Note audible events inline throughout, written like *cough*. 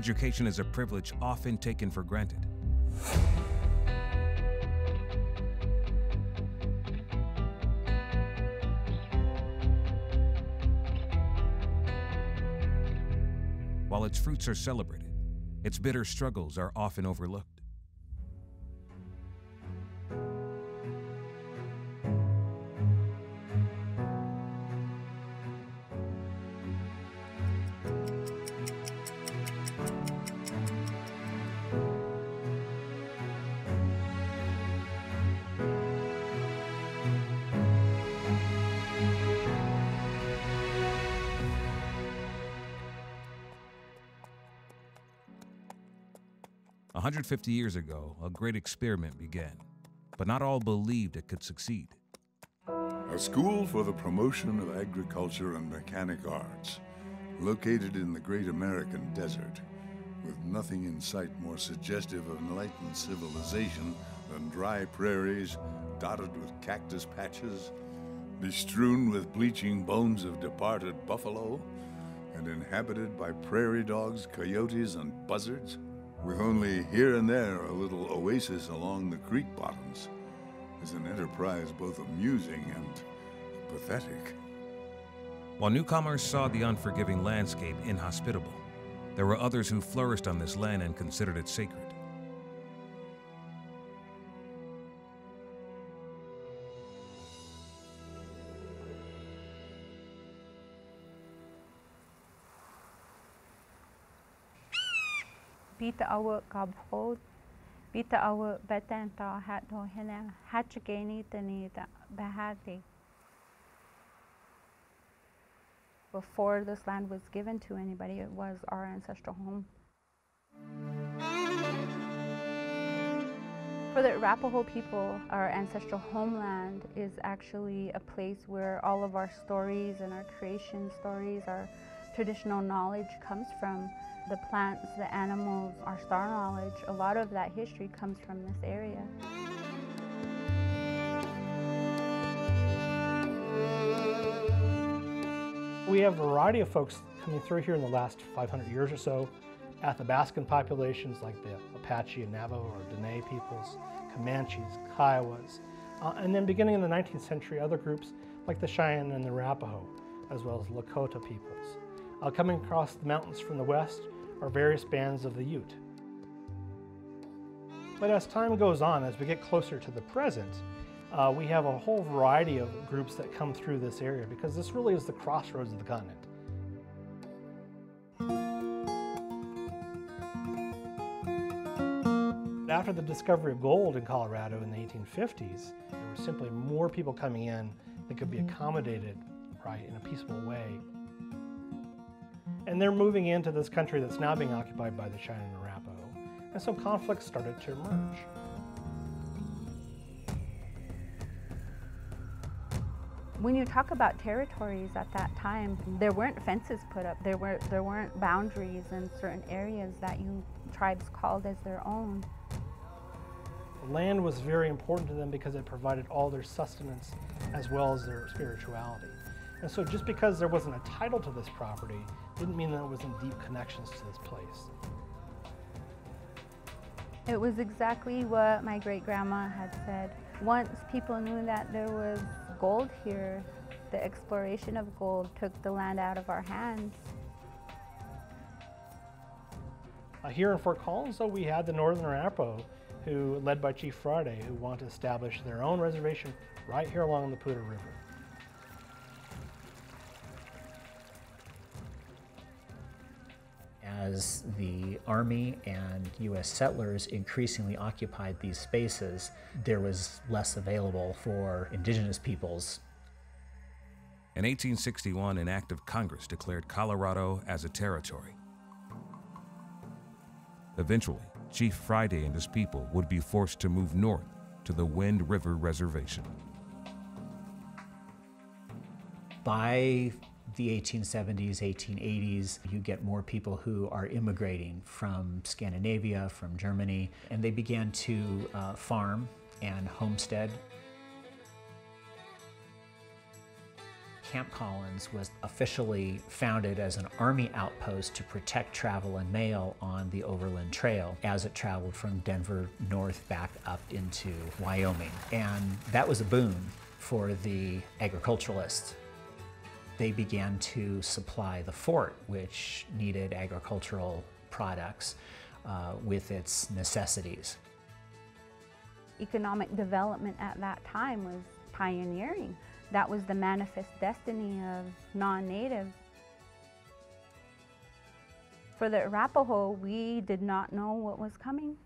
education is a privilege often taken for granted. While its fruits are celebrated, its bitter struggles are often overlooked. A 150 years ago, a great experiment began, but not all believed it could succeed. A school for the promotion of agriculture and mechanic arts, located in the great American desert, with nothing in sight more suggestive of enlightened civilization than dry prairies dotted with cactus patches, bestrewn with bleaching bones of departed buffalo, and inhabited by prairie dogs, coyotes, and buzzards, with only here and there a little oasis along the creek bottoms, is an enterprise both amusing and pathetic. While newcomers saw the unforgiving landscape inhospitable, there were others who flourished on this land and considered it sacred. Before this land was given to anybody, it was our ancestral home. For the Arapaho people, our ancestral homeland is actually a place where all of our stories and our creation stories, our traditional knowledge comes from. The plants, the animals, our star knowledge, a lot of that history comes from this area. We have a variety of folks coming through here in the last 500 years or so. Athabascan populations like the Apache and Navajo or Dene peoples, Comanches, Kiowas, uh, and then beginning in the 19th century, other groups like the Cheyenne and the Arapaho, as well as Lakota peoples. Uh, coming across the mountains from the west are various bands of the Ute. But as time goes on, as we get closer to the present, uh, we have a whole variety of groups that come through this area because this really is the crossroads of the continent. After the discovery of gold in Colorado in the 1850s, there were simply more people coming in that could be accommodated right in a peaceful way. And they're moving into this country that's now being occupied by the Cheyenne and Arapaho. And so conflicts started to emerge. When you talk about territories at that time, there weren't fences put up. There were there weren't boundaries in certain areas that you tribes called as their own. Land was very important to them because it provided all their sustenance as well as their spirituality. And so just because there wasn't a title to this property didn't mean there wasn't deep connections to this place. It was exactly what my great grandma had said. Once people knew that there was gold here, the exploration of gold took the land out of our hands. Uh, here in Fort Collins, though, we had the Northern Arapaho, who, led by Chief Friday, who wanted to establish their own reservation right here along the Poudre River. As the Army and U.S. settlers increasingly occupied these spaces, there was less available for indigenous peoples. In 1861, an act of Congress declared Colorado as a territory. Eventually, Chief Friday and his people would be forced to move north to the Wind River Reservation. By the 1870s, 1880s, you get more people who are immigrating from Scandinavia, from Germany, and they began to uh, farm and homestead. Camp Collins was officially founded as an army outpost to protect travel and mail on the Overland Trail as it traveled from Denver north back up into Wyoming. And that was a boon for the agriculturalists. They began to supply the fort, which needed agricultural products uh, with its necessities. Economic development at that time was pioneering. That was the manifest destiny of non-natives. For the Arapaho, we did not know what was coming.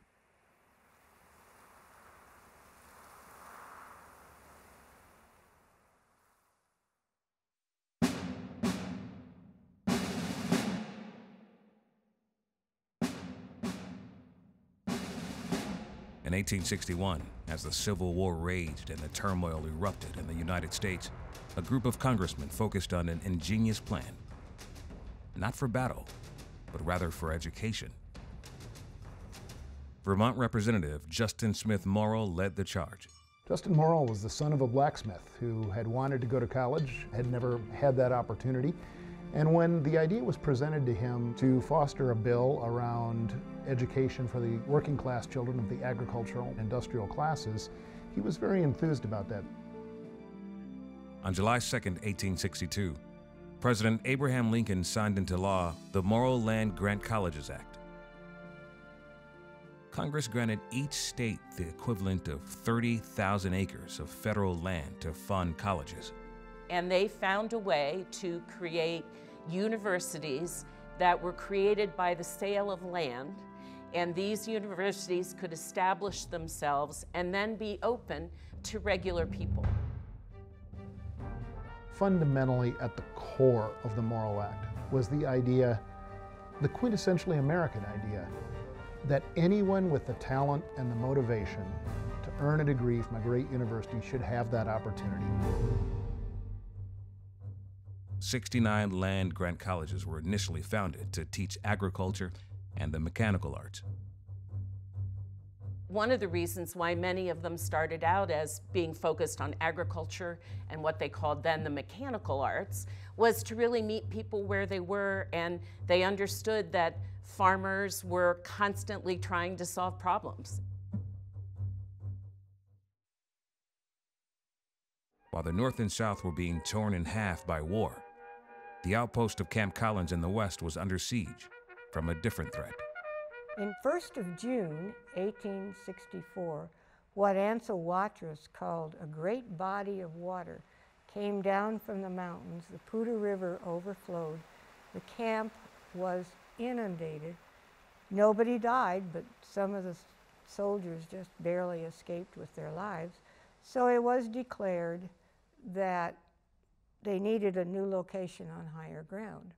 1861, as the Civil War raged and the turmoil erupted in the United States, a group of congressmen focused on an ingenious plan. Not for battle, but rather for education. Vermont Representative Justin Smith Morrill led the charge. Justin Morrill was the son of a blacksmith who had wanted to go to college, had never had that opportunity. And when the idea was presented to him to foster a bill around education for the working class children of the agricultural and industrial classes, he was very enthused about that. On July 2, 1862, President Abraham Lincoln signed into law the Morrill Land Grant Colleges Act. Congress granted each state the equivalent of 30,000 acres of federal land to fund colleges. And they found a way to create universities that were created by the sale of land. And these universities could establish themselves and then be open to regular people. Fundamentally, at the core of the Morrill Act was the idea, the quintessentially American idea, that anyone with the talent and the motivation to earn a degree from a great university should have that opportunity. 69 land grant colleges were initially founded to teach agriculture and the mechanical arts. One of the reasons why many of them started out as being focused on agriculture and what they called then the mechanical arts was to really meet people where they were and they understood that farmers were constantly trying to solve problems. While the North and South were being torn in half by war, the outpost of Camp Collins in the west was under siege from a different threat. In 1st of June, 1864, what Ansel Watrous called a great body of water came down from the mountains. The Poudre River overflowed. The camp was inundated. Nobody died, but some of the soldiers just barely escaped with their lives. So it was declared that they needed a new location on higher ground.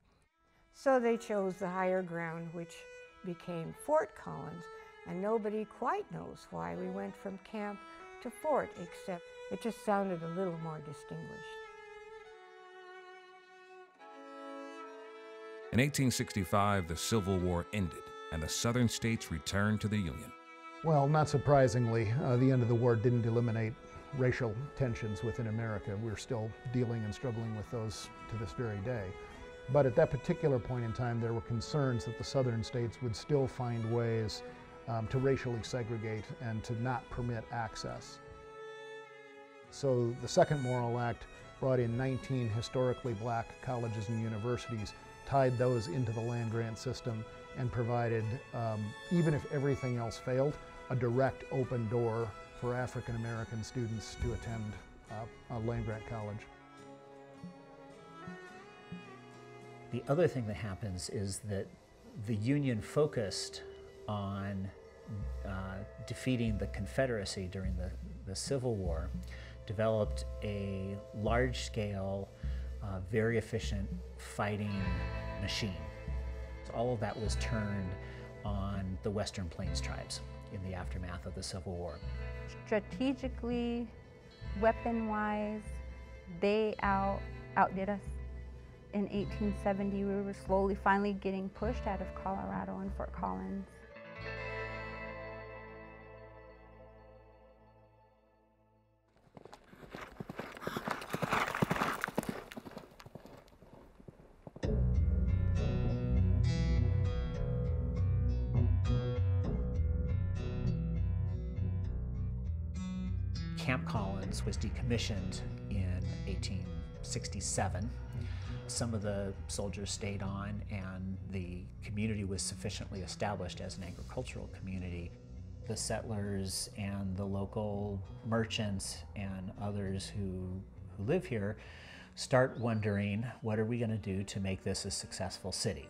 So they chose the higher ground, which became Fort Collins, and nobody quite knows why we went from camp to fort, except it just sounded a little more distinguished. In 1865, the Civil War ended and the southern states returned to the Union. Well, not surprisingly, uh, the end of the war didn't eliminate racial tensions within America. We're still dealing and struggling with those to this very day. But at that particular point in time, there were concerns that the southern states would still find ways um, to racially segregate and to not permit access. So the Second Morrill Act brought in 19 historically black colleges and universities, tied those into the land grant system, and provided, um, even if everything else failed, a direct open door for African American students to attend uh, land grant college. The other thing that happens is that the Union focused on uh, defeating the Confederacy during the, the Civil War, developed a large scale, uh, very efficient fighting machine. So all of that was turned on the Western Plains tribes in the aftermath of the Civil War. Strategically, weapon-wise, they out outdid us. In 1870, we were slowly finally getting pushed out of Colorado and Fort Collins. Decommissioned in 1867. Some of the soldiers stayed on, and the community was sufficiently established as an agricultural community. The settlers and the local merchants and others who, who live here start wondering what are we going to do to make this a successful city?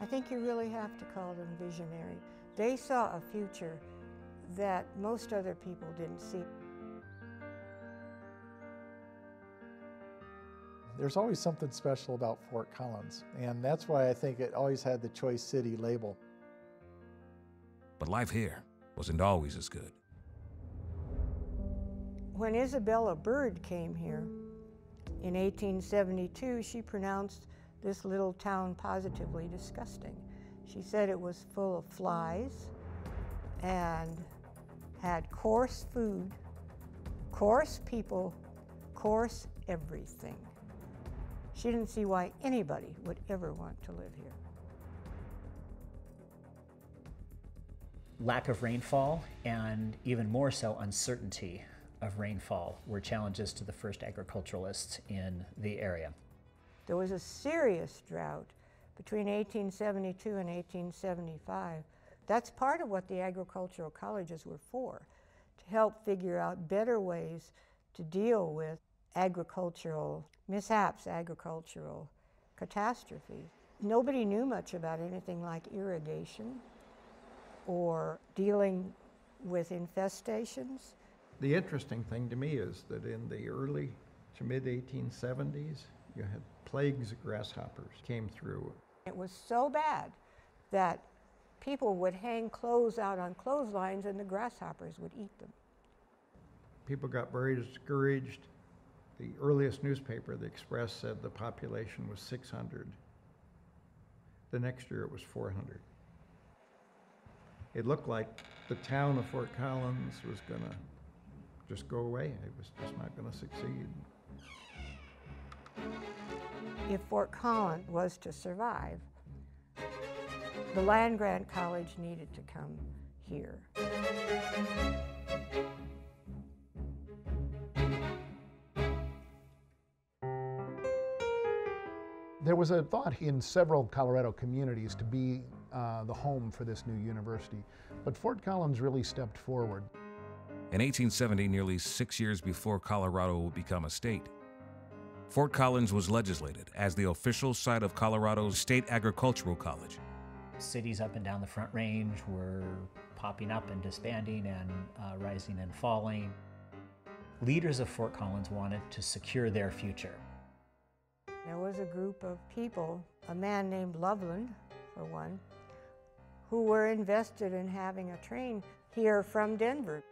I think you really have to call them visionary. They saw a future that most other people didn't see. There's always something special about Fort Collins, and that's why I think it always had the Choice City label. But life here wasn't always as good. When Isabella Bird came here in 1872, she pronounced this little town positively disgusting. She said it was full of flies and had coarse food, coarse people, coarse everything. She didn't see why anybody would ever want to live here. Lack of rainfall and even more so uncertainty of rainfall were challenges to the first agriculturalists in the area. There was a serious drought between 1872 and 1875. That's part of what the agricultural colleges were for, to help figure out better ways to deal with agricultural mishaps, agricultural catastrophes. Nobody knew much about anything like irrigation or dealing with infestations. The interesting thing to me is that in the early to mid 1870s, you had plagues of grasshoppers came through. It was so bad that people would hang clothes out on clotheslines and the grasshoppers would eat them. People got very discouraged. The earliest newspaper, the Express, said the population was 600. The next year it was 400. It looked like the town of Fort Collins was going to just go away. It was just not going to succeed if Fort Collins was to survive, the land grant college needed to come here. There was a thought in several Colorado communities to be uh, the home for this new university, but Fort Collins really stepped forward. In 1870, nearly six years before Colorado would become a state, Fort Collins was legislated as the official site of Colorado's State Agricultural College. Cities up and down the Front Range were popping up and disbanding and uh, rising and falling. Leaders of Fort Collins wanted to secure their future. There was a group of people, a man named Loveland, for one, who were invested in having a train here from Denver.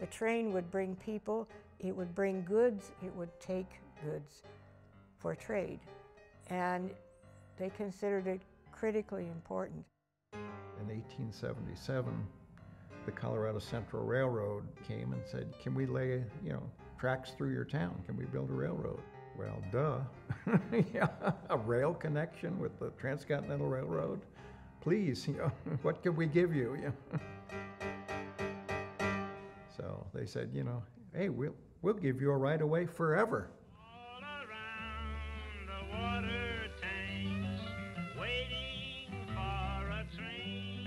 The train would bring people, it would bring goods, it would take goods for trade. And they considered it critically important. In 1877, the Colorado Central Railroad came and said, "Can we lay, you know, tracks through your town? Can we build a railroad?" Well, duh. *laughs* yeah, a rail connection with the Transcontinental Railroad. Please, you know, *laughs* what can we give you? *laughs* so they said, you know, hey, we'll we'll give you a right of way forever.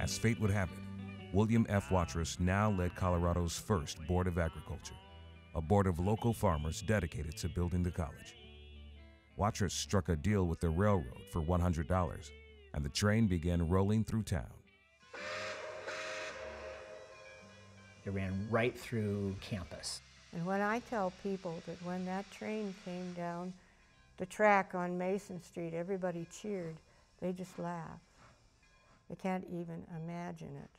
As fate would have it, William F. Watrous now led Colorado's first Board of Agriculture, a board of local farmers dedicated to building the college. Watrous struck a deal with the railroad for $100, and the train began rolling through town. It ran right through campus. And when I tell people that when that train came down the track on Mason Street, everybody cheered, they just laugh. They can't even imagine it.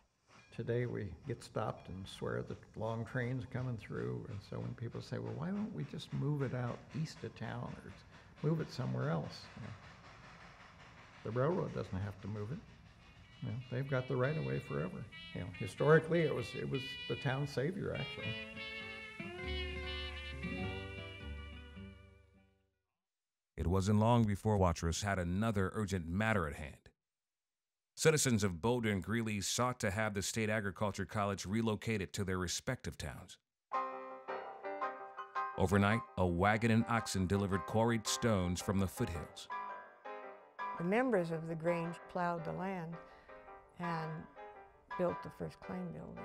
Today we get stopped and swear that long trains coming through, and so when people say, well, why don't we just move it out east of town or move it somewhere else? You know, the railroad doesn't have to move it. You know, they've got the right of way forever. You know, historically, it was it was the town savior actually. It wasn't long before Watrous had another urgent matter at hand Citizens of Boulder and Greeley sought to have the State Agriculture College relocated to their respective towns. Overnight, a wagon and oxen delivered quarried stones from the foothills. The members of the Grange plowed the land and built the first claim building.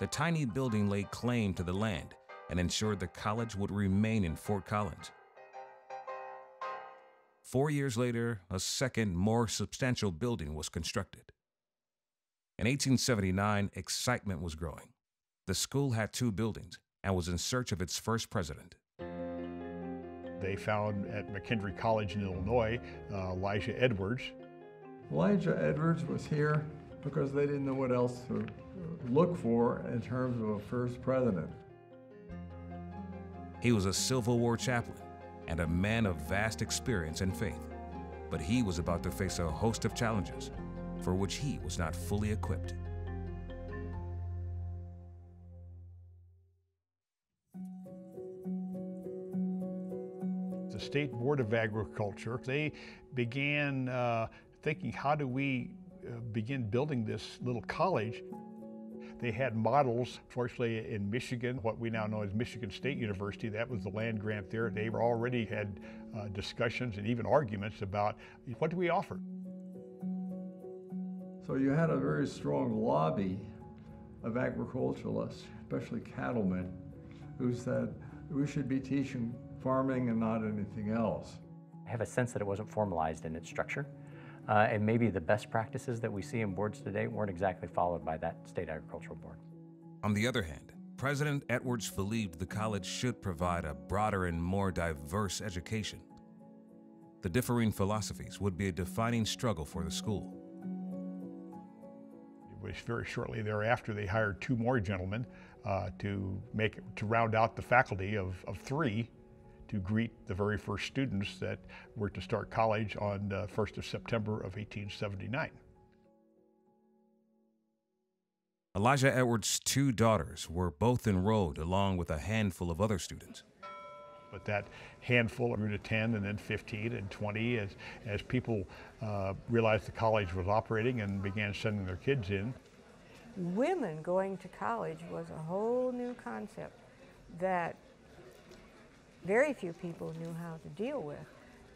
The tiny building laid claim to the land and ensured the college would remain in Fort Collins. Four years later, a second, more substantial building was constructed. In 1879, excitement was growing. The school had two buildings and was in search of its first president. They found at McKendree College in Illinois uh, Elijah Edwards. Elijah Edwards was here because they didn't know what else to look for in terms of a first president. He was a Civil War chaplain and a man of vast experience and faith, but he was about to face a host of challenges for which he was not fully equipped. The State Board of Agriculture, they began uh, thinking, how do we uh, begin building this little college? They had models, fortunately in Michigan, what we now know as Michigan State University, that was the land grant there. They already had uh, discussions and even arguments about what do we offer? So you had a very strong lobby of agriculturalists, especially cattlemen, who said we should be teaching farming and not anything else. I have a sense that it wasn't formalized in its structure. Uh, and maybe the best practices that we see in boards today weren't exactly followed by that state agricultural board. On the other hand, President Edwards believed the college should provide a broader and more diverse education. The differing philosophies would be a defining struggle for the school. It was very shortly thereafter they hired two more gentlemen uh, to make to round out the faculty of, of three to greet the very first students that were to start college on the 1st of September of 1879. Elijah Edwards' two daughters were both enrolled along with a handful of other students. But that handful grew to 10 and then 15 and 20 as, as people uh, realized the college was operating and began sending their kids in. Women going to college was a whole new concept that very few people knew how to deal with.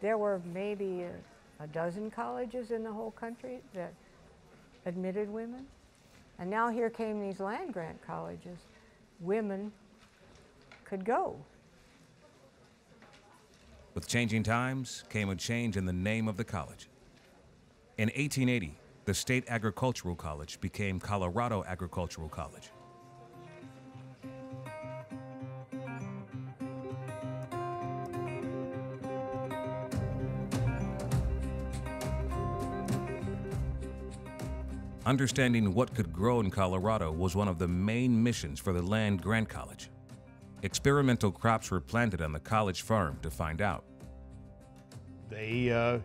There were maybe a, a dozen colleges in the whole country that admitted women. And now here came these land grant colleges. Women could go. With changing times came a change in the name of the college. In 1880, the State Agricultural College became Colorado Agricultural College. Understanding what could grow in Colorado was one of the main missions for the Land Grant College. Experimental crops were planted on the college farm to find out. They uh,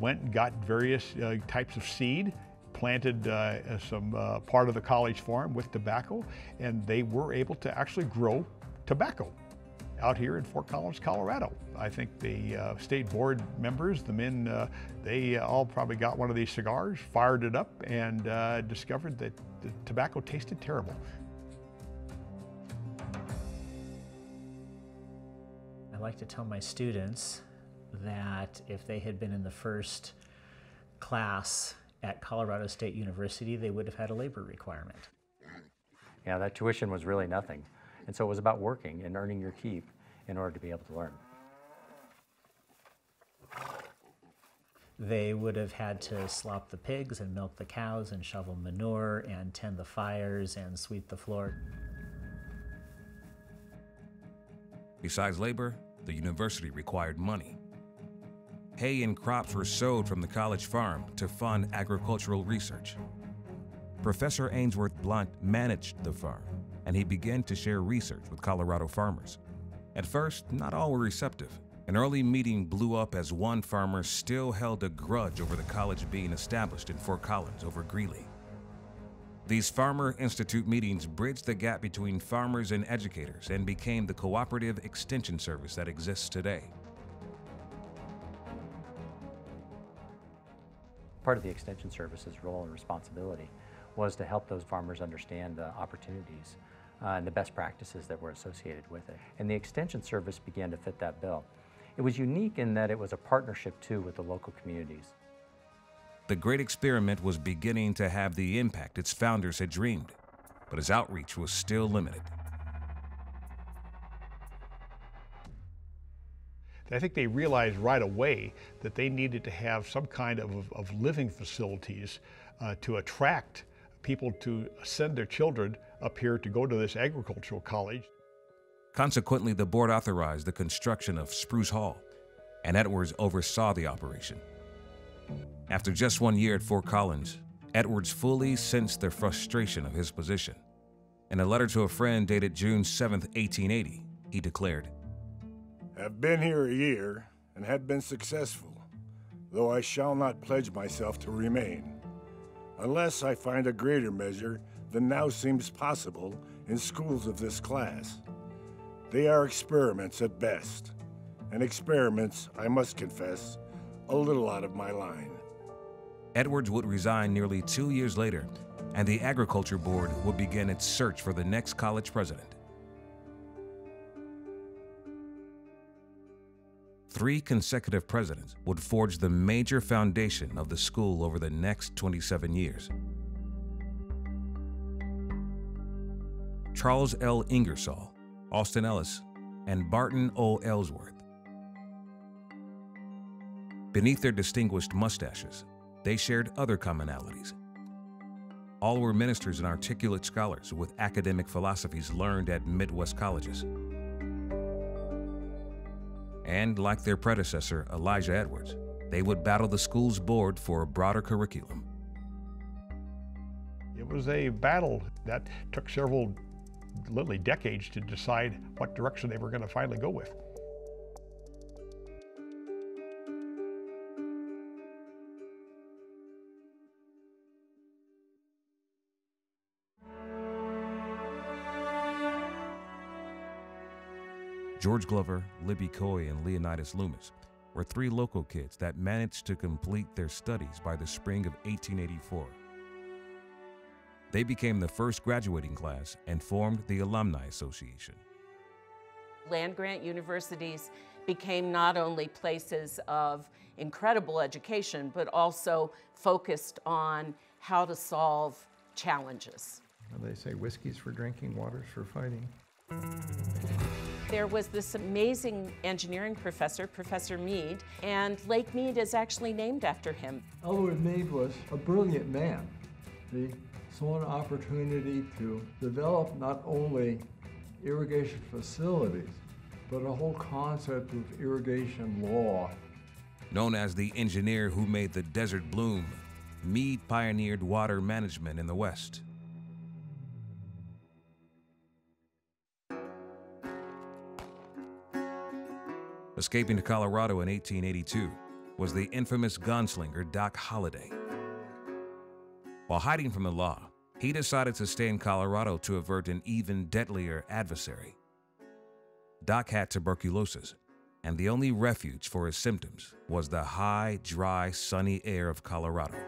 went and got various uh, types of seed, planted uh, some uh, part of the college farm with tobacco, and they were able to actually grow tobacco out here in Fort Collins, Colorado. I think the uh, state board members, the men, uh, they all probably got one of these cigars, fired it up, and uh, discovered that the tobacco tasted terrible. I like to tell my students that if they had been in the first class at Colorado State University, they would have had a labor requirement. Yeah, that tuition was really nothing. And so it was about working and earning your keep in order to be able to learn. They would have had to slop the pigs and milk the cows and shovel manure and tend the fires and sweep the floor. Besides labor, the university required money. Hay and crops were sowed from the college farm to fund agricultural research. Professor Ainsworth Blount managed the farm, and he began to share research with Colorado farmers. At first, not all were receptive. An early meeting blew up as one farmer still held a grudge over the college being established in Fort Collins over Greeley. These Farmer Institute meetings bridged the gap between farmers and educators and became the cooperative extension service that exists today. Part of the Extension Service's role and responsibility was to help those farmers understand the opportunities uh, and the best practices that were associated with it. And the Extension Service began to fit that bill. It was unique in that it was a partnership too with the local communities. The great experiment was beginning to have the impact its founders had dreamed, but its outreach was still limited. I think they realized right away that they needed to have some kind of, of living facilities uh, to attract people to send their children up here to go to this agricultural college. Consequently, the board authorized the construction of Spruce Hall, and Edwards oversaw the operation. After just one year at Fort Collins, Edwards fully sensed the frustration of his position. In a letter to a friend dated June 7, 1880, he declared, Have been here a year and have been successful, though I shall not pledge myself to remain, unless I find a greater measure than now seems possible in schools of this class. They are experiments at best, and experiments, I must confess, a little out of my line. Edwards would resign nearly two years later, and the Agriculture Board would begin its search for the next college president. Three consecutive presidents would forge the major foundation of the school over the next 27 years. Charles L. Ingersoll, Alston Ellis, and Barton O. Aylesworth. Beneath their distinguished mustaches, they shared other commonalities. All were ministers and articulate scholars with academic philosophies learned at Midwest colleges. And like their predecessor, Elijah Edwards, they would battle the school's board for a broader curriculum. It was a battle that took several literally decades to decide what direction they were going to finally go with. George Glover, Libby Coy, and Leonidas Loomis were three local kids that managed to complete their studies by the spring of 1884. They became the first graduating class and formed the Alumni Association. Land grant universities became not only places of incredible education, but also focused on how to solve challenges. They say whiskey's for drinking, water's for fighting. There was this amazing engineering professor, Professor Mead, and Lake Mead is actually named after him. Elwood Mead was a brilliant man. He saw an opportunity to develop not only irrigation facilities, but a whole concept of irrigation law. Known as the engineer who made the desert bloom, Mead pioneered water management in the West. Escaping to Colorado in 1882 was the infamous gunslinger Doc Holliday. While hiding from the law, he decided to stay in Colorado to avert an even deadlier adversary. Doc had tuberculosis, and the only refuge for his symptoms was the high, dry, sunny air of Colorado.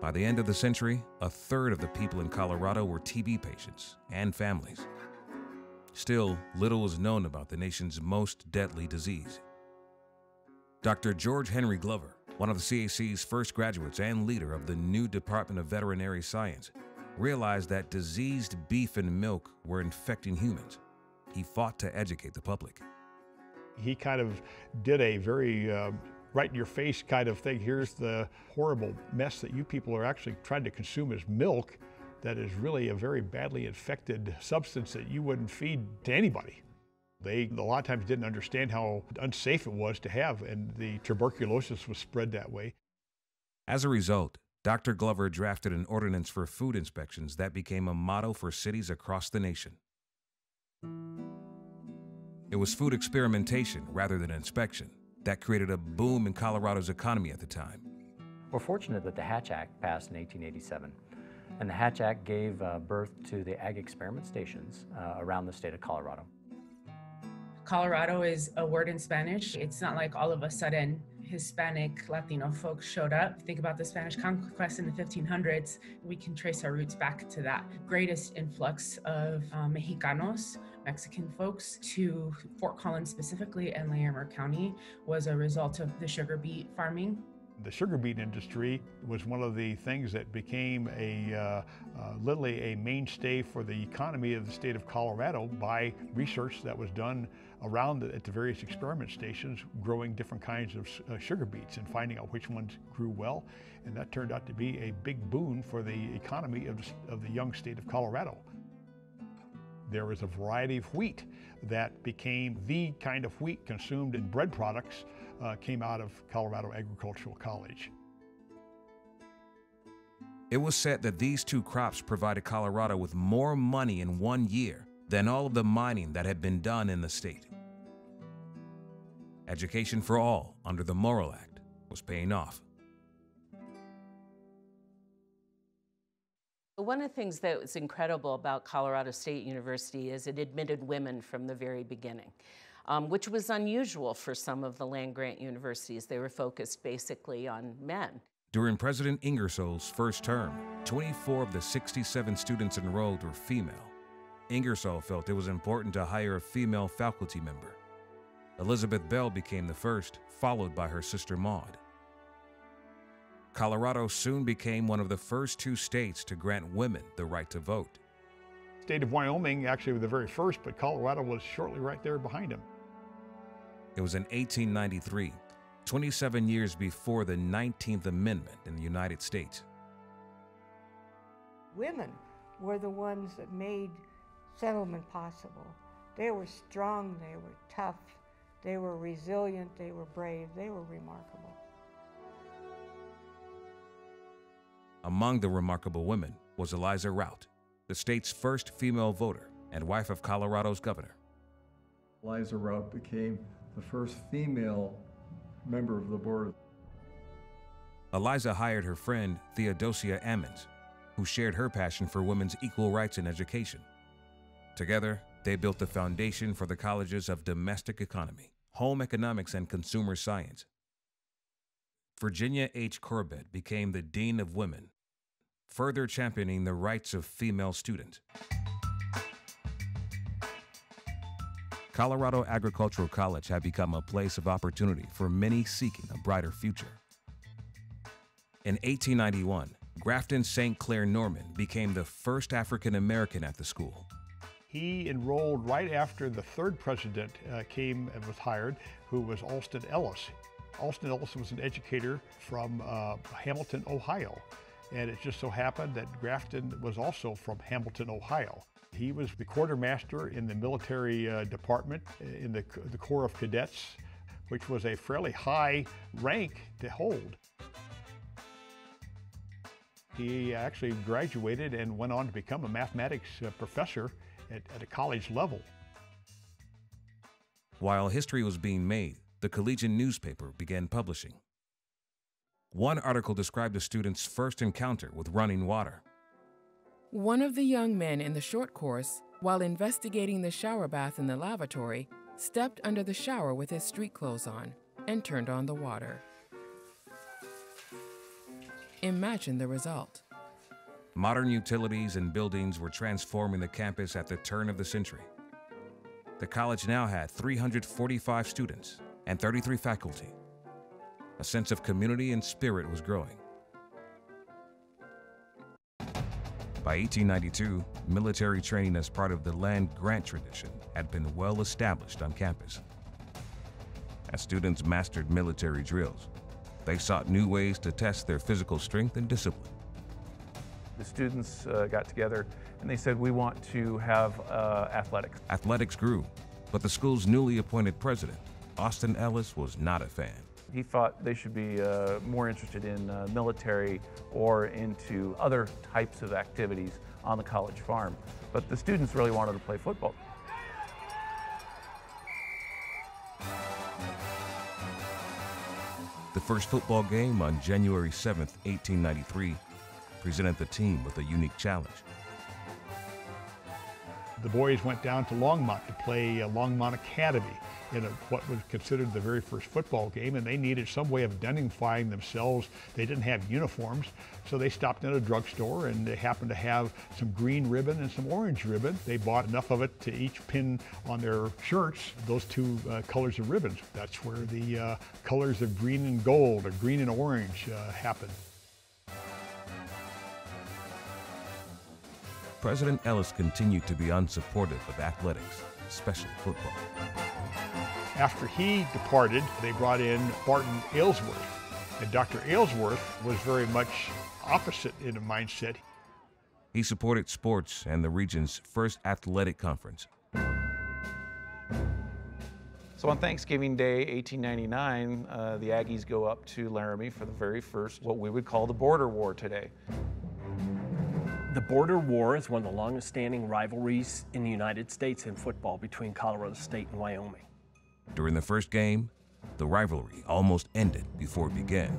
By the end of the century, a third of the people in Colorado were TB patients and families. Still, little was known about the nation's most deadly disease. Dr. George Henry Glover, one of the CAC's first graduates and leader of the new Department of Veterinary Science, realized that diseased beef and milk were infecting humans. He fought to educate the public. He kind of did a very uh, right in your face kind of thing. Here's the horrible mess that you people are actually trying to consume as milk that is really a very badly infected substance that you wouldn't feed to anybody. They a lot of times didn't understand how unsafe it was to have, and the tuberculosis was spread that way. As a result, Dr. Glover drafted an ordinance for food inspections that became a motto for cities across the nation. It was food experimentation rather than inspection that created a boom in Colorado's economy at the time. We're fortunate that the Hatch Act passed in 1887. And the Hatch Act gave uh, birth to the ag experiment stations uh, around the state of Colorado. Colorado is a word in Spanish. It's not like all of a sudden Hispanic, Latino folks showed up. Think about the Spanish conquest in the 1500s. We can trace our roots back to that greatest influx of um, Mexicanos, Mexican folks, to Fort Collins specifically and Larimer County was a result of the sugar beet farming the sugar beet industry was one of the things that became a uh, uh, literally a mainstay for the economy of the state of Colorado by research that was done around at the various experiment stations growing different kinds of uh, sugar beets and finding out which ones grew well. And that turned out to be a big boon for the economy of, of the young state of Colorado. There was a variety of wheat that became the kind of wheat consumed in bread products uh, came out of Colorado Agricultural College. It was said that these two crops provided Colorado with more money in one year than all of the mining that had been done in the state. Education for all under the Morrill Act was paying off. One of the things that was incredible about Colorado State University is it admitted women from the very beginning um, which was unusual for some of the land grant universities. They were focused basically on men. During President Ingersoll's first term, 24 of the 67 students enrolled were female. Ingersoll felt it was important to hire a female faculty member. Elizabeth Bell became the first, followed by her sister Maud. Colorado soon became one of the first two states to grant women the right to vote. State of Wyoming actually was the very first, but Colorado was shortly right there behind him. It was in 1893, 27 years before the 19th Amendment in the United States. Women were the ones that made settlement possible. They were strong, they were tough, they were resilient, they were brave, they were remarkable. Among the remarkable women was Eliza Routt, the state's first female voter and wife of Colorado's governor. Eliza Routt became the first female member of the board. Eliza hired her friend Theodosia Ammons, who shared her passion for women's equal rights in education. Together, they built the foundation for the colleges of domestic economy, home economics, and consumer science. Virginia H. Corbett became the Dean of Women, further championing the rights of female students. Colorado Agricultural College had become a place of opportunity for many seeking a brighter future. In 1891, Grafton St. Clair Norman became the first African American at the school. He enrolled right after the third president uh, came and was hired, who was Alston Ellis. Alston Ellis was an educator from uh, Hamilton, Ohio. And it just so happened that Grafton was also from Hamilton, Ohio. He was the quartermaster in the military uh, department uh, in the, the Corps of Cadets, which was a fairly high rank to hold. He actually graduated and went on to become a mathematics uh, professor at, at a college level. While history was being made, the Collegian newspaper began publishing. One article described the student's first encounter with running water. One of the young men in the short course, while investigating the shower bath in the lavatory, stepped under the shower with his street clothes on and turned on the water. Imagine the result. Modern utilities and buildings were transforming the campus at the turn of the century. The college now had 345 students and 33 faculty. A sense of community and spirit was growing. By 1892, military training as part of the land grant tradition had been well established on campus. As students mastered military drills, they sought new ways to test their physical strength and discipline. The students uh, got together and they said, we want to have uh, athletics. Athletics grew, but the school's newly appointed president, Alston Ellis, was not a fan. He thought they should be uh, more interested in uh, military or into other types of activities on the college farm. But the students really wanted to play football. The first football game on January 7, 1893, presented the team with a unique challenge. The boys went down to Longmont to play uh, Longmont Academy in a, what was considered the very first football game, and they needed some way of identifying themselves. They didn't have uniforms, so they stopped in a drugstore and they happened to have some green ribbon and some orange ribbon. They bought enough of it to each pin on their shirts those two uh, colors of ribbons. That's where the uh, colors of green and gold or green and orange uh, happen. President Ellis continued to be unsupportive of athletics, especially football. After he departed, they brought in Barton Aylesworth. And Dr. Aylesworth was very much opposite in a mindset. He supported sports and the region's first athletic conference. So on Thanksgiving Day, 1899, uh, the Aggies go up to Laramie for the very first, what we would call the border war today. The border war is one of the longest standing rivalries in the United States in football between Colorado State and Wyoming. During the first game, the rivalry almost ended before it began.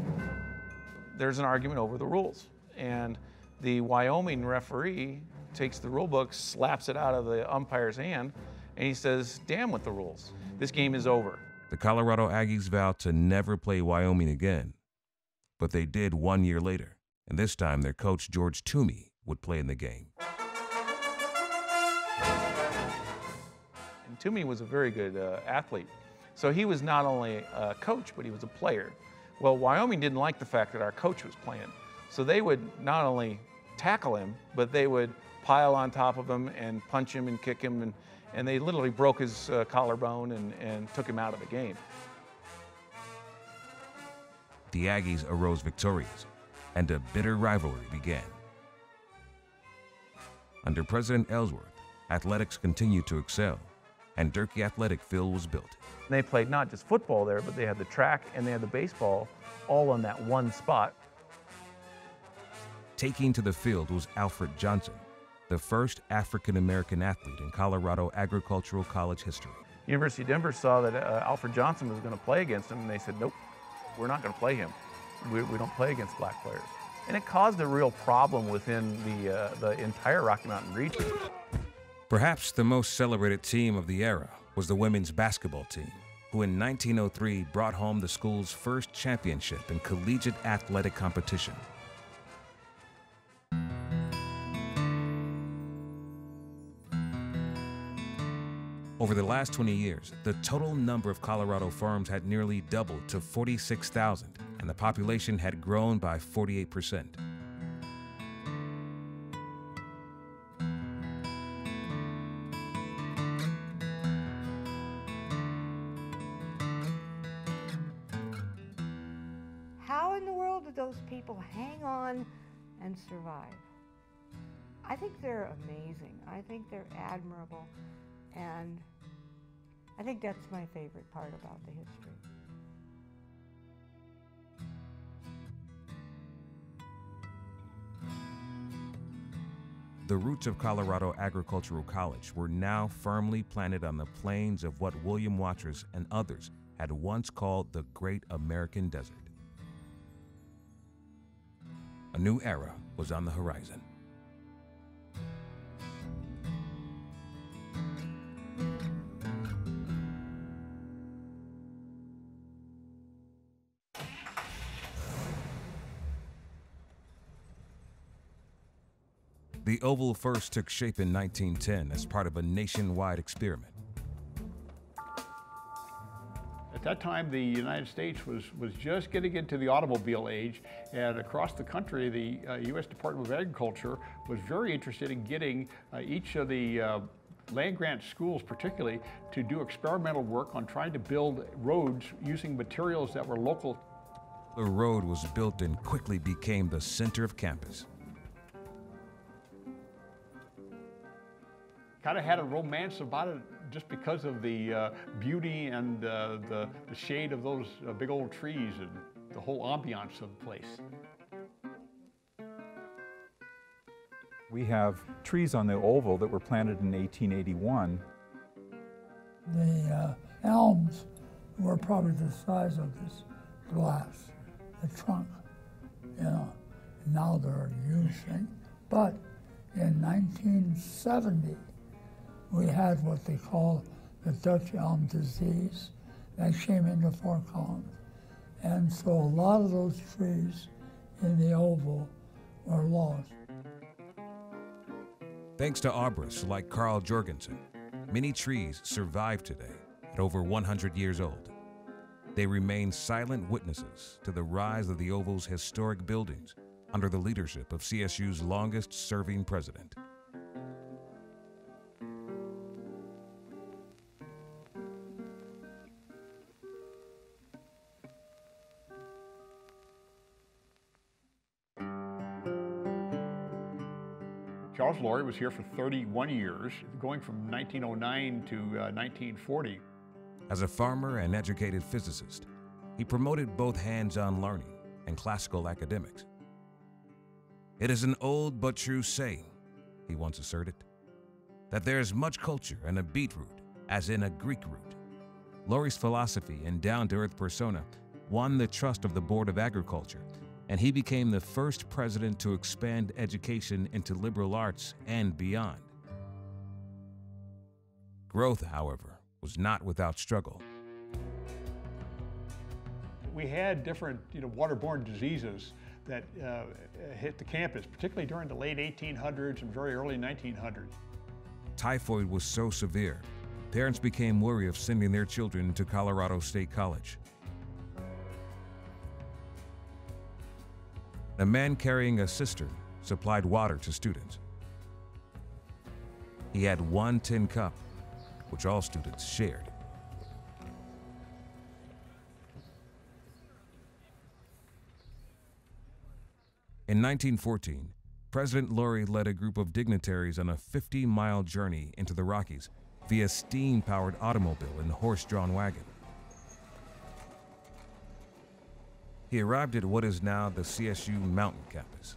There's an argument over the rules, and the Wyoming referee takes the rule book, slaps it out of the umpire's hand, and he says, damn with the rules. This game is over. The Colorado Aggies vowed to never play Wyoming again, but they did one year later, and this time their coach George Toomey would play in the game. And Toomey was a very good uh, athlete. So he was not only a coach, but he was a player. Well, Wyoming didn't like the fact that our coach was playing. So they would not only tackle him, but they would pile on top of him and punch him and kick him. And, and they literally broke his uh, collarbone and, and took him out of the game. The Aggies arose victorious, and a bitter rivalry began. Under President Aylesworth, athletics continued to excel, and Durkee Athletic Field was built. They played not just football there, but they had the track and they had the baseball all on that one spot. Taking to the field was Alfred Johnson, the first African American athlete in Colorado Agricultural College history. University of Denver saw that uh, Alfred Johnson was going to play against him, and they said, nope, we're not going to play him. We, we, don't play against black players. And it caused a real problem within the, uh, the entire Rocky Mountain region. Perhaps the most celebrated team of the era was the women's basketball team, who in 1903 brought home the school's first championship in collegiate athletic competition. Over the last 20 years, the total number of Colorado farms had nearly doubled to 46,000, and the population had grown by 48 percent. How in the world did those people hang on and survive? I think they're amazing. I think they're admirable. And I think that's my favorite part about the history. The roots of Colorado Agricultural College were now firmly planted on the plains of what William Watrous and others had once called the Great American Desert. A new era was on the horizon. The oval first took shape in 1910 as part of a nationwide experiment. At that time, the United States was, was just getting into the automobile age, and across the country, the uh, U.S. Department of Agriculture was very interested in getting uh, each of the uh, land grant schools particularly to do experimental work on trying to build roads using materials that were local. The road was built and quickly became the center of campus. Kind of had a romance about it just because of the uh, beauty and uh, the, the, shade of those uh, big old trees and the whole ambiance of the place. We have trees on the oval that were planted in 1881. The uh, elms were probably the size of this glass, the trunk, you know. Now they're a huge thing. But in 1970, we had what they call the Dutch elm disease that came into Fort Collins. And so a lot of those trees in the oval were lost. Thanks to arborists like Carl Jorgensen, many trees survive today at over 100 years old. They remain silent witnesses to the rise of the Oval's historic buildings under the leadership of CSU's longest serving president. Lory was here for 31 years, going from 1909 to uh, 1940. As a farmer and educated physicist, he promoted both hands-on learning and classical academics. It is an old but true saying, he once asserted, that there is much culture in a beetroot as in a Greek root. Lory's philosophy and down-to-earth persona won the trust of the Board of Agriculture and he became the first president to expand education into liberal arts and beyond. Growth, however, was not without struggle. We had different you know, waterborne diseases that uh, hit the campus, particularly during the late 1800s and very early 1900s. Typhoid was so severe, parents became wary of sending their children to Colorado State College. A man carrying a cistern supplied water to students. He had one tin cup, which all students shared. In 1914, President Lory led a group of dignitaries on a 50-mile journey into the Rockies via steam-powered automobile and horse-drawn wagon. He arrived at what is now the CSU Mountain campus,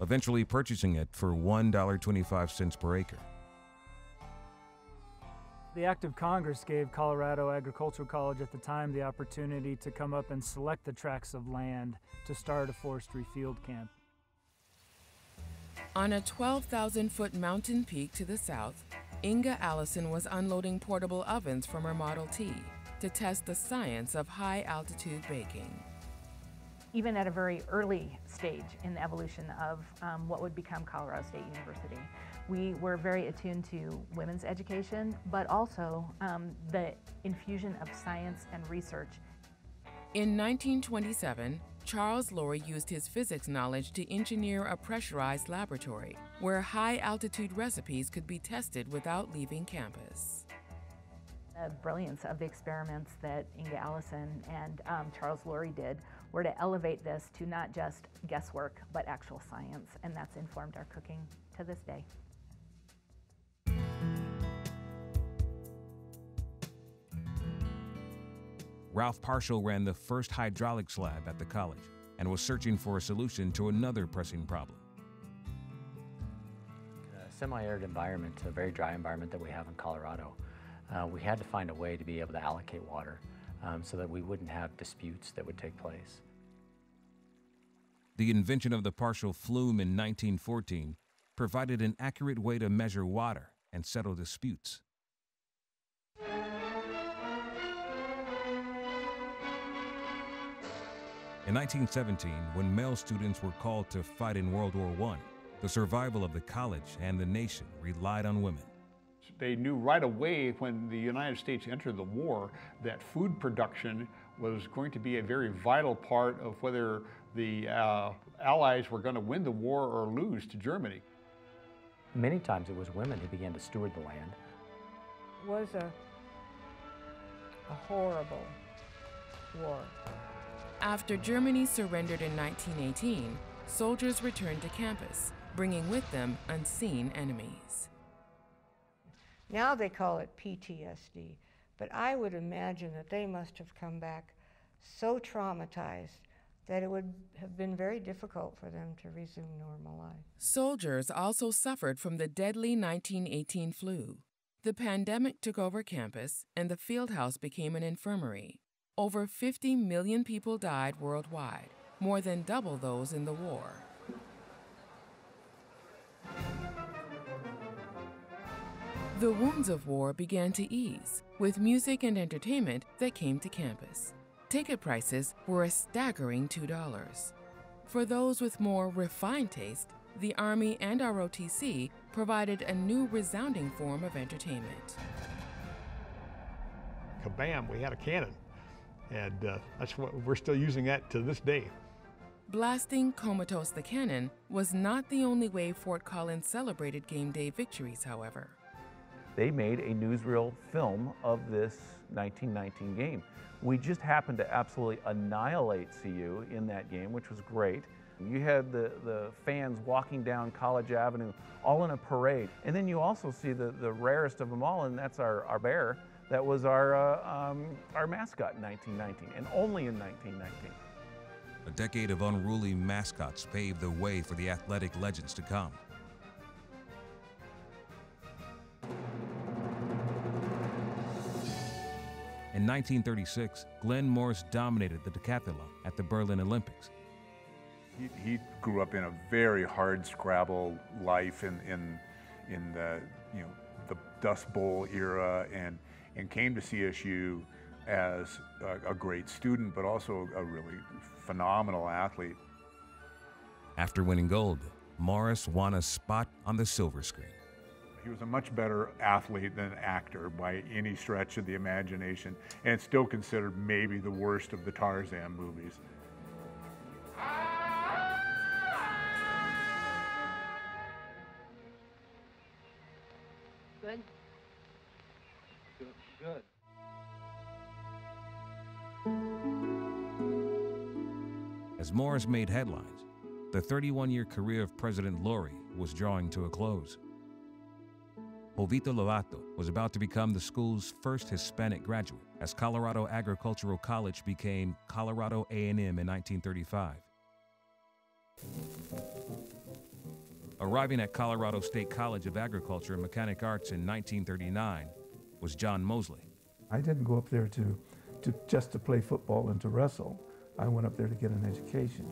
eventually purchasing it for $1.25 per acre. The Act of Congress gave Colorado Agricultural College at the time the opportunity to come up and select the tracts of land to start a forestry field camp. On a 12,000 foot mountain peak to the south, Inga Allison was unloading portable ovens from her Model T to test the science of high altitude baking even at a very early stage in the evolution of um, what would become Colorado State University. We were very attuned to women's education, but also um, the infusion of science and research. In 1927, Charles Lory used his physics knowledge to engineer a pressurized laboratory where high altitude recipes could be tested without leaving campus. The brilliance of the experiments that Inga Allison and um, Charles Lory did were to elevate this to not just guesswork, but actual science, and that's informed our cooking to this day. Ralph Parshall ran the first hydraulics lab at the college and was searching for a solution to another pressing problem. A semi-arid environment, a very dry environment that we have in Colorado, uh, we had to find a way to be able to allocate water um, so that we wouldn't have disputes that would take place. The invention of the Parshall flume in 1914 provided an accurate way to measure water and settle disputes. In 1917, when male students were called to fight in World War I, the survival of the college and the nation relied on women. They knew right away when the United States entered the war that food production was going to be a very vital part of whether the uh, Allies were going to win the war or lose to Germany. Many times it was women who began to steward the land. It was a, a horrible war. After Germany surrendered in 1918, soldiers returned to campus, bringing with them unseen enemies. Now they call it PTSD, but I would imagine that they must have come back so traumatized that it would have been very difficult for them to resume normal life. Soldiers also suffered from the deadly 1918 flu. The pandemic took over campus, and the field house became an infirmary. Over 50 million people died worldwide, more than double those in the war. The wounds of war began to ease with music and entertainment that came to campus. Ticket prices were a staggering $2. For those with more refined taste, the Army and ROTC provided a new resounding form of entertainment. Kabam, we had a cannon. And uh, that's what we're still using that to this day. Blasting Comatose the Cannon was not the only way Fort Collins celebrated game day victories, however. They made a newsreel film of this 1919 game. We just happened to absolutely annihilate CU in that game, which was great. You had the, the fans walking down College Avenue all in a parade. And then you also see the, the rarest of them all, and that's our, our bear. That was our, uh, um, our mascot in 1919, and only in 1919. A decade of unruly mascots paved the way for the athletic legends to come. In 1936, Glenn Morris dominated the decathlon at the Berlin Olympics. He, he grew up in a very hard scrabble life in, in, in the, you know, the Dust Bowl era and, and came to CSU as a, a great student, but also a really phenomenal athlete. After winning gold, Morris won a spot on the silver screen. He was a much better athlete than actor by any stretch of the imagination, and still considered maybe the worst of the Tarzan movies. Good. Good. Good. As Morris made headlines, the 31 year career of President Lory was drawing to a close. Jovito Lovato was about to become the school's first Hispanic graduate as Colorado Agricultural College became Colorado A&M in 1935. Arriving at Colorado State College of Agriculture and Mechanic Arts in 1939 was John Mosley. I didn't go up there to, to just to play football and to wrestle. I went up there to get an education.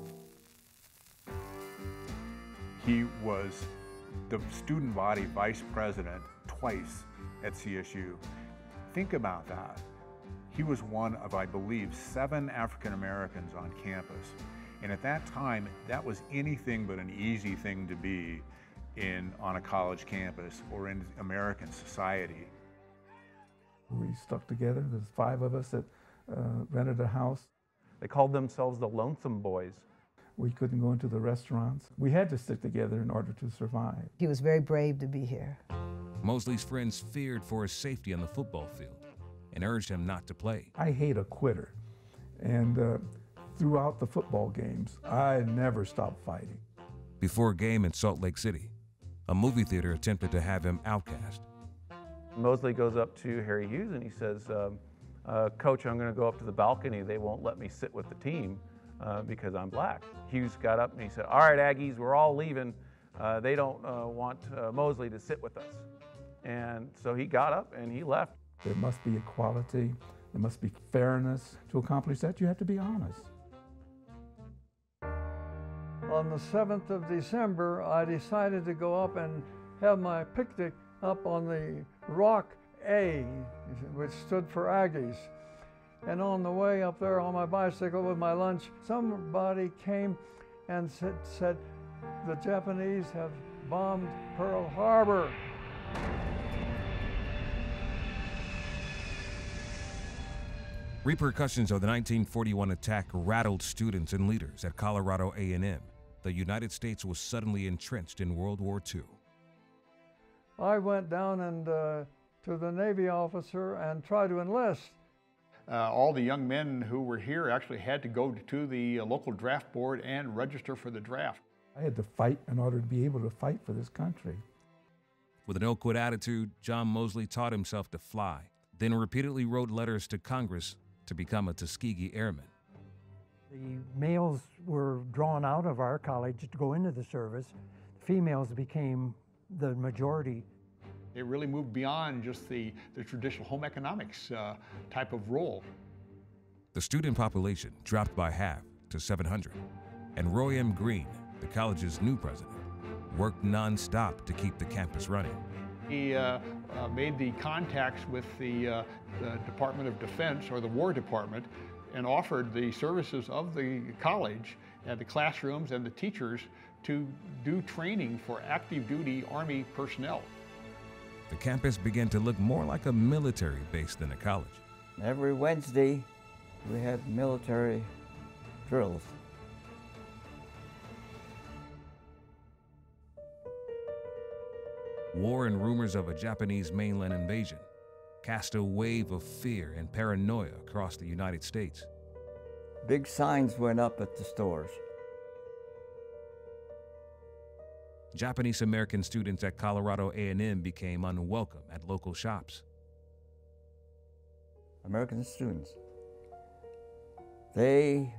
He was the student body vice president twice at CSU. Think about that. He was one of, I believe, seven African Americans on campus. And at that time, that was anything but an easy thing to be in, on a college campus or in American society. We stuck together. There's five of us that uh, rented a house. They called themselves the Lonesome Boys. We couldn't go into the restaurants. We had to stick together in order to survive. He was very brave to be here. Mosley's friends feared for his safety on the football field and urged him not to play. I hate a quitter. And uh, throughout the football games, I never stopped fighting. Before a game in Salt Lake City, a movie theater attempted to have him outcast. Mosley goes up to Harry Hughes and he says, um, uh, Coach, I'm going to go up to the balcony. They won't let me sit with the team uh, because I'm black. Hughes got up and he said, All right, Aggies, we're all leaving. Uh, they don't uh, want uh, Mosley to sit with us. And so he got up and he left. There must be equality, there must be fairness. To accomplish that, you have to be honest. On the 7th of December, I decided to go up and have my picnic up on the Rock A, which stood for Aggies. And on the way up there on my bicycle with my lunch, somebody came and said, said the Japanese have bombed Pearl Harbor. Repercussions of the 1941 attack rattled students and leaders at Colorado A&M. The United States was suddenly entrenched in World War II. I went down and uh, to the Navy officer and tried to enlist. Uh, all the young men who were here actually had to go to the uh, local draft board and register for the draft. I had to fight in order to be able to fight for this country. With an no quit attitude, John Mosley taught himself to fly, then repeatedly wrote letters to Congress to become a Tuskegee Airman. The males were drawn out of our college to go into the service. The Females became the majority. It really moved beyond just the, the traditional home economics uh, type of role. The student population dropped by half to 700, and Roy M. Green, the college's new president, worked nonstop to keep the campus running. He uh, uh, made the contacts with the, uh, the Department of Defense or the War Department and offered the services of the college and the classrooms and the teachers to do training for active duty Army personnel. The campus began to look more like a military base than a college. Every Wednesday, we had military drills. War and rumors of a Japanese mainland invasion cast a wave of fear and paranoia across the United States. Big signs went up at the stores. Japanese American students at Colorado A&M became unwelcome at local shops. American students. They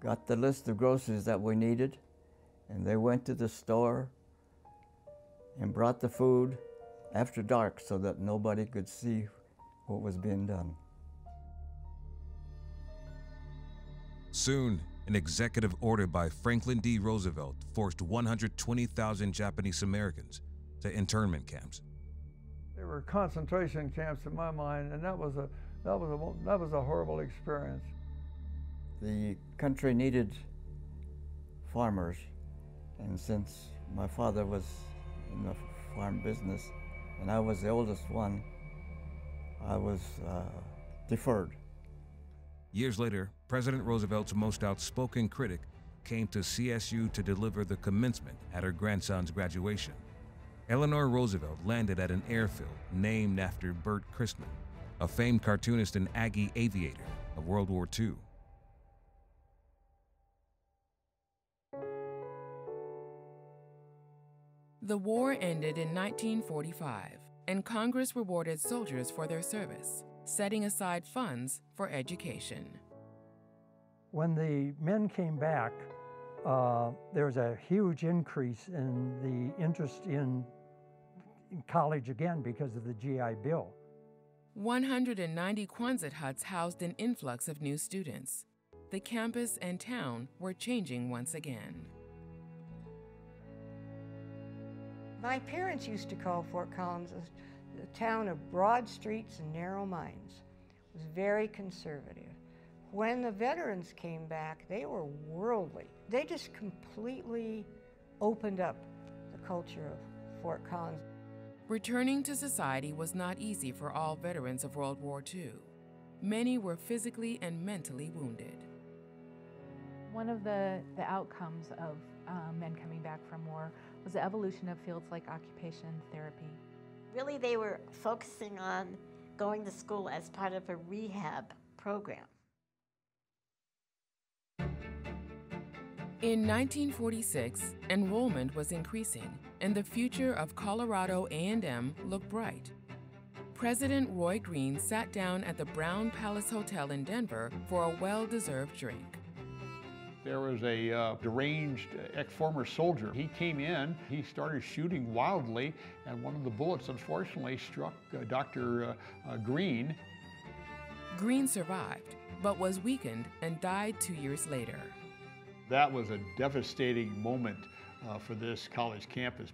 got the list of groceries that we needed, and they went to the store and brought the food after dark so that nobody could see what was being done. Soon, an executive order by Franklin D. Roosevelt forced 120,000 Japanese Americans to internment camps. There were concentration camps in my mind, and that was a that was a that was a horrible experience. The country needed farmers, and since my father was in the farm business, and I was the oldest one, I was uh, deferred. Years later, President Roosevelt's most outspoken critic came to CSU to deliver the commencement at her grandson's graduation. Eleanor Roosevelt landed at an airfield named after Bert Christman, a famed cartoonist and Aggie aviator of World War II. The war ended in 1945, and Congress rewarded soldiers for their service, setting aside funds for education. When the men came back, uh, there was a huge increase in the interest in, in college again because of the GI Bill. 190 Quonset huts housed an influx of new students. The campus and town were changing once again. My parents used to call Fort Collins a, a town of broad streets and narrow minds. It was very conservative. When the veterans came back, they were worldly. They just completely opened up the culture of Fort Collins. Returning to society was not easy for all veterans of World War II. Many were physically and mentally wounded. One of the, the outcomes of um, men coming back from war was the evolution of fields like occupation therapy. Really, they were focusing on going to school as part of a rehab program. In 1946, enrollment was increasing, and the future of Colorado A&M looked bright. President Roy Green sat down at the Brown Palace Hotel in Denver for a well-deserved drink. There was a uh, deranged ex-former soldier. He came in, he started shooting wildly, and one of the bullets unfortunately struck uh, Dr. Uh, uh, Green. Green survived, but was weakened and died two years later. That was a devastating moment uh, for this college campus.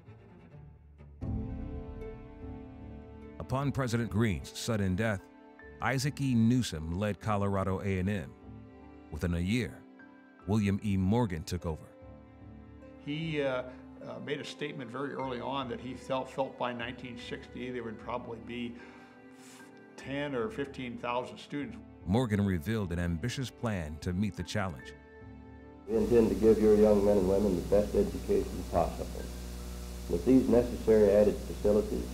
Upon President Green's sudden death, Isaac E. Newsom led Colorado A&M. Within a year, William E. Morgan took over. He uh, uh, made a statement very early on that he felt, felt by 1960 there would probably be 10 or 15,000 students. Morgan revealed an ambitious plan to meet the challenge. We intend to give your young men and women the best education possible. With these necessary added facilities,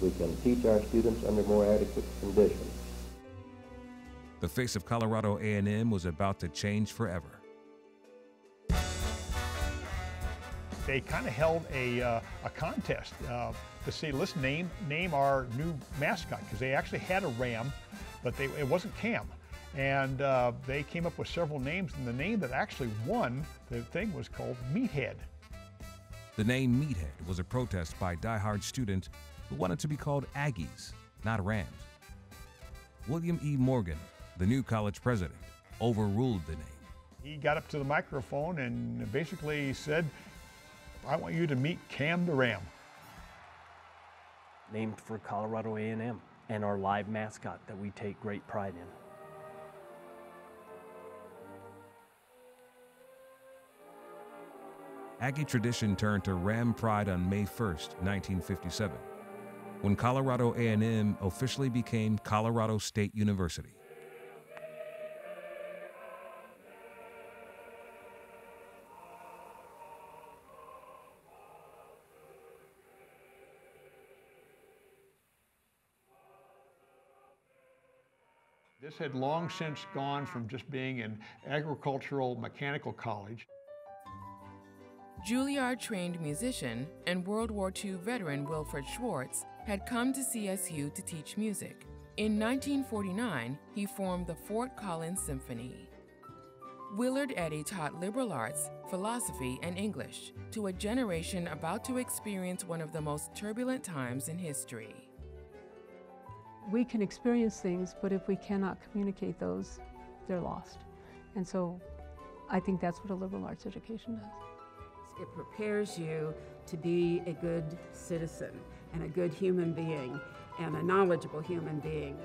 we can teach our students under more adequate conditions. The face of Colorado A&M was about to change forever. They kind of held a, uh, a contest uh, to say, let's name, name our new mascot, because they actually had a ram, but they, it wasn't Cam. And uh, they came up with several names, and the name that actually won the thing was called Meathead. The name Meathead was a protest by die-hard students who wanted to be called Aggies, not Rams. William E. Morgan, the new college president, overruled the name. He got up to the microphone and basically said, I want you to meet Cam the Ram. named for Colorado A&M, and our live mascot that we take great pride in. Aggie tradition turned to Ram Pride on May 1st, 1957, when Colorado A&M officially became Colorado State University. Had long since gone from just being an agricultural mechanical college. Juilliard trained musician and World War II veteran Wilfred Schwartz had come to CSU to teach music. In 1949, he formed the Fort Collins Symphony. Willard Eddy taught liberal arts, philosophy, and English to a generation about to experience one of the most turbulent times in history. We can experience things, but if we cannot communicate those, they're lost. And so I think that's what a liberal arts education does. It prepares you to be a good citizen and a good human being and a knowledgeable human being.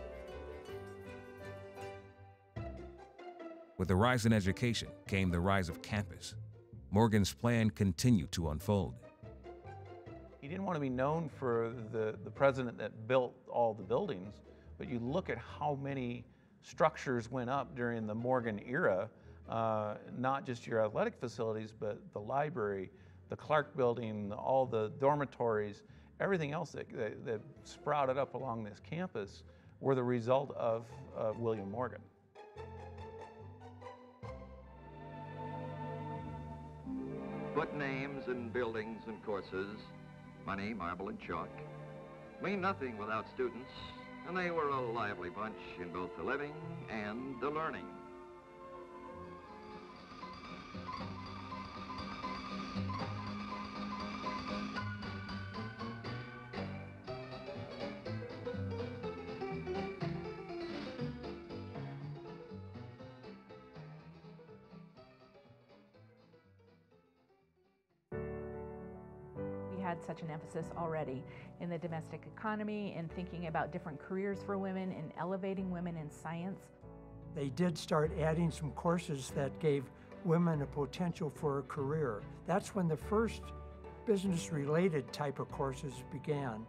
With the rise in education came the rise of campus. Morgan's plan continued to unfold. He didn't want to be known for the, the president that built all the buildings, but you look at how many structures went up during the Morgan era, uh, not just your athletic facilities, but the library, the Clark building, all the dormitories, everything else that, that, that sprouted up along this campus were the result of uh, William Morgan. Put names in buildings and courses, money, marble, and chalk, mean nothing without students, and they were a lively bunch in both the living and the learning. Such an emphasis already in the domestic economy and thinking about different careers for women and elevating women in science. They did start adding some courses that gave women a potential for a career. That's when the first business related type of courses began.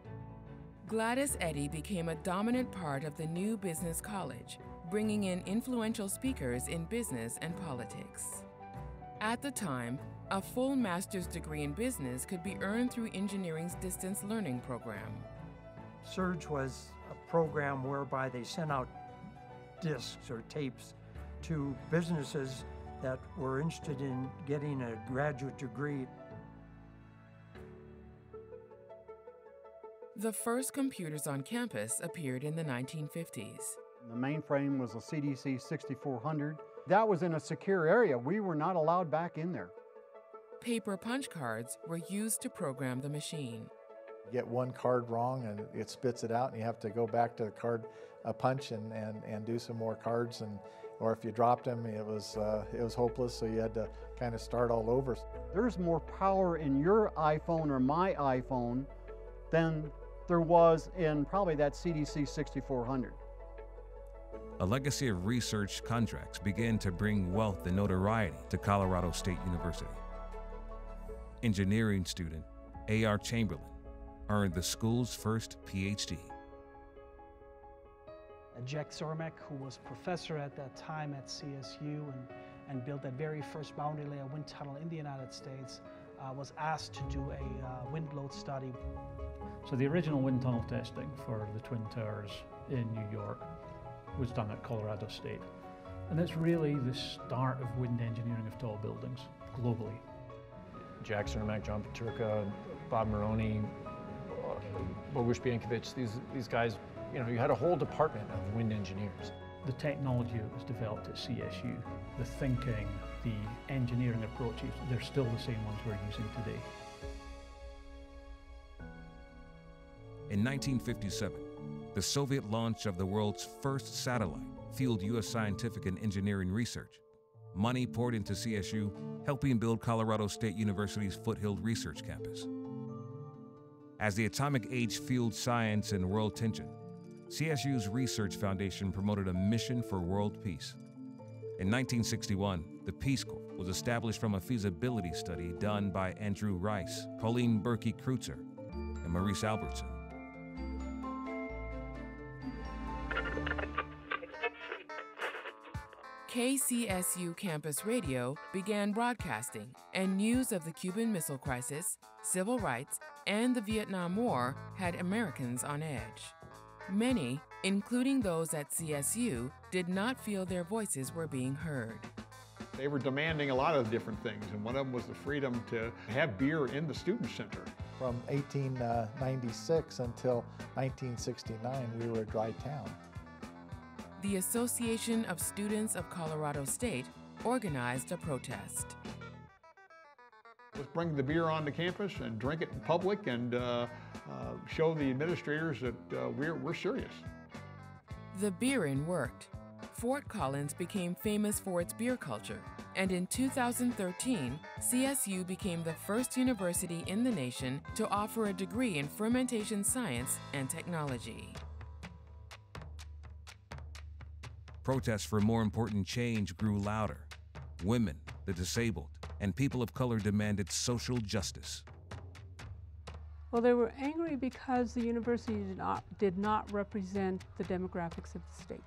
Gladys Eddy became a dominant part of the new business college, bringing in influential speakers in business and politics. At the time, a full master's degree in business could be earned through engineering's distance learning program. Surge was a program whereby they sent out discs or tapes to businesses that were interested in getting a graduate degree. The first computers on campus appeared in the 1950s. The mainframe was a CDC 6400. That was in a secure area. We were not allowed back in there. Paper punch cards were used to program the machine. You get one card wrong and it spits it out, and you have to go back to the card a punch and, and, and do some more cards. And or if you dropped them, it was uh, it was hopeless. So you had to kind of start all over. There's more power in your iPhone or my iPhone than there was in probably that CDC 6400. A legacy of research contracts began to bring wealth and notoriety to Colorado State University. Engineering student A.R. Chamberlain earned the school's first PhD. Jack Cermak, who was professor at that time at CSU and, and built that very first boundary layer wind tunnel in the United States, uh, was asked to do a uh, wind load study. So the original wind tunnel testing for the Twin Towers in New York was done at Colorado State. And it's really the start of wind engineering of tall buildings globally. Jack Cermak, John Peterka, Bob Meroney, uh, Bogusz Bienkiewicz, these, these guys, you know, you had a whole department of wind engineers. The technology that was developed at CSU, the thinking, the engineering approaches, they're still the same ones we're using today. In 1957, the Soviet launch of the world's first satellite fueled U.S. scientific and engineering research. Money poured into CSU, helping build Colorado State University's Foothill Research Campus. As the atomic age fueled science and world tension, CSU's Research Foundation promoted a mission for world peace. In 1961, the Peace Corps was established from a feasibility study done by Andrew Rice, Pauline Birky Kreutzer, and Maurice Albertson. KCSU Campus Radio began broadcasting, and news of the Cuban Missile Crisis, civil rights, and the Vietnam War had Americans on edge. Many, including those at CSU, did not feel their voices were being heard. They were demanding a lot of different things, and one of them was the freedom to have beer in the student center. From 1896 uh, until 1969, we were a dry town. The Association of Students of Colorado State organized a protest. Let's bring the beer onto campus and drink it in public and uh, uh, show the administrators that uh, we're, we're serious. The beer-in worked. Fort Collins became famous for its beer culture, and in 2013, CSU became the first university in the nation to offer a degree in fermentation science and technology. Protests for more important change grew louder. Women, the disabled, and people of color demanded social justice. Well, they were angry because the university did not, did not represent the demographics of the state.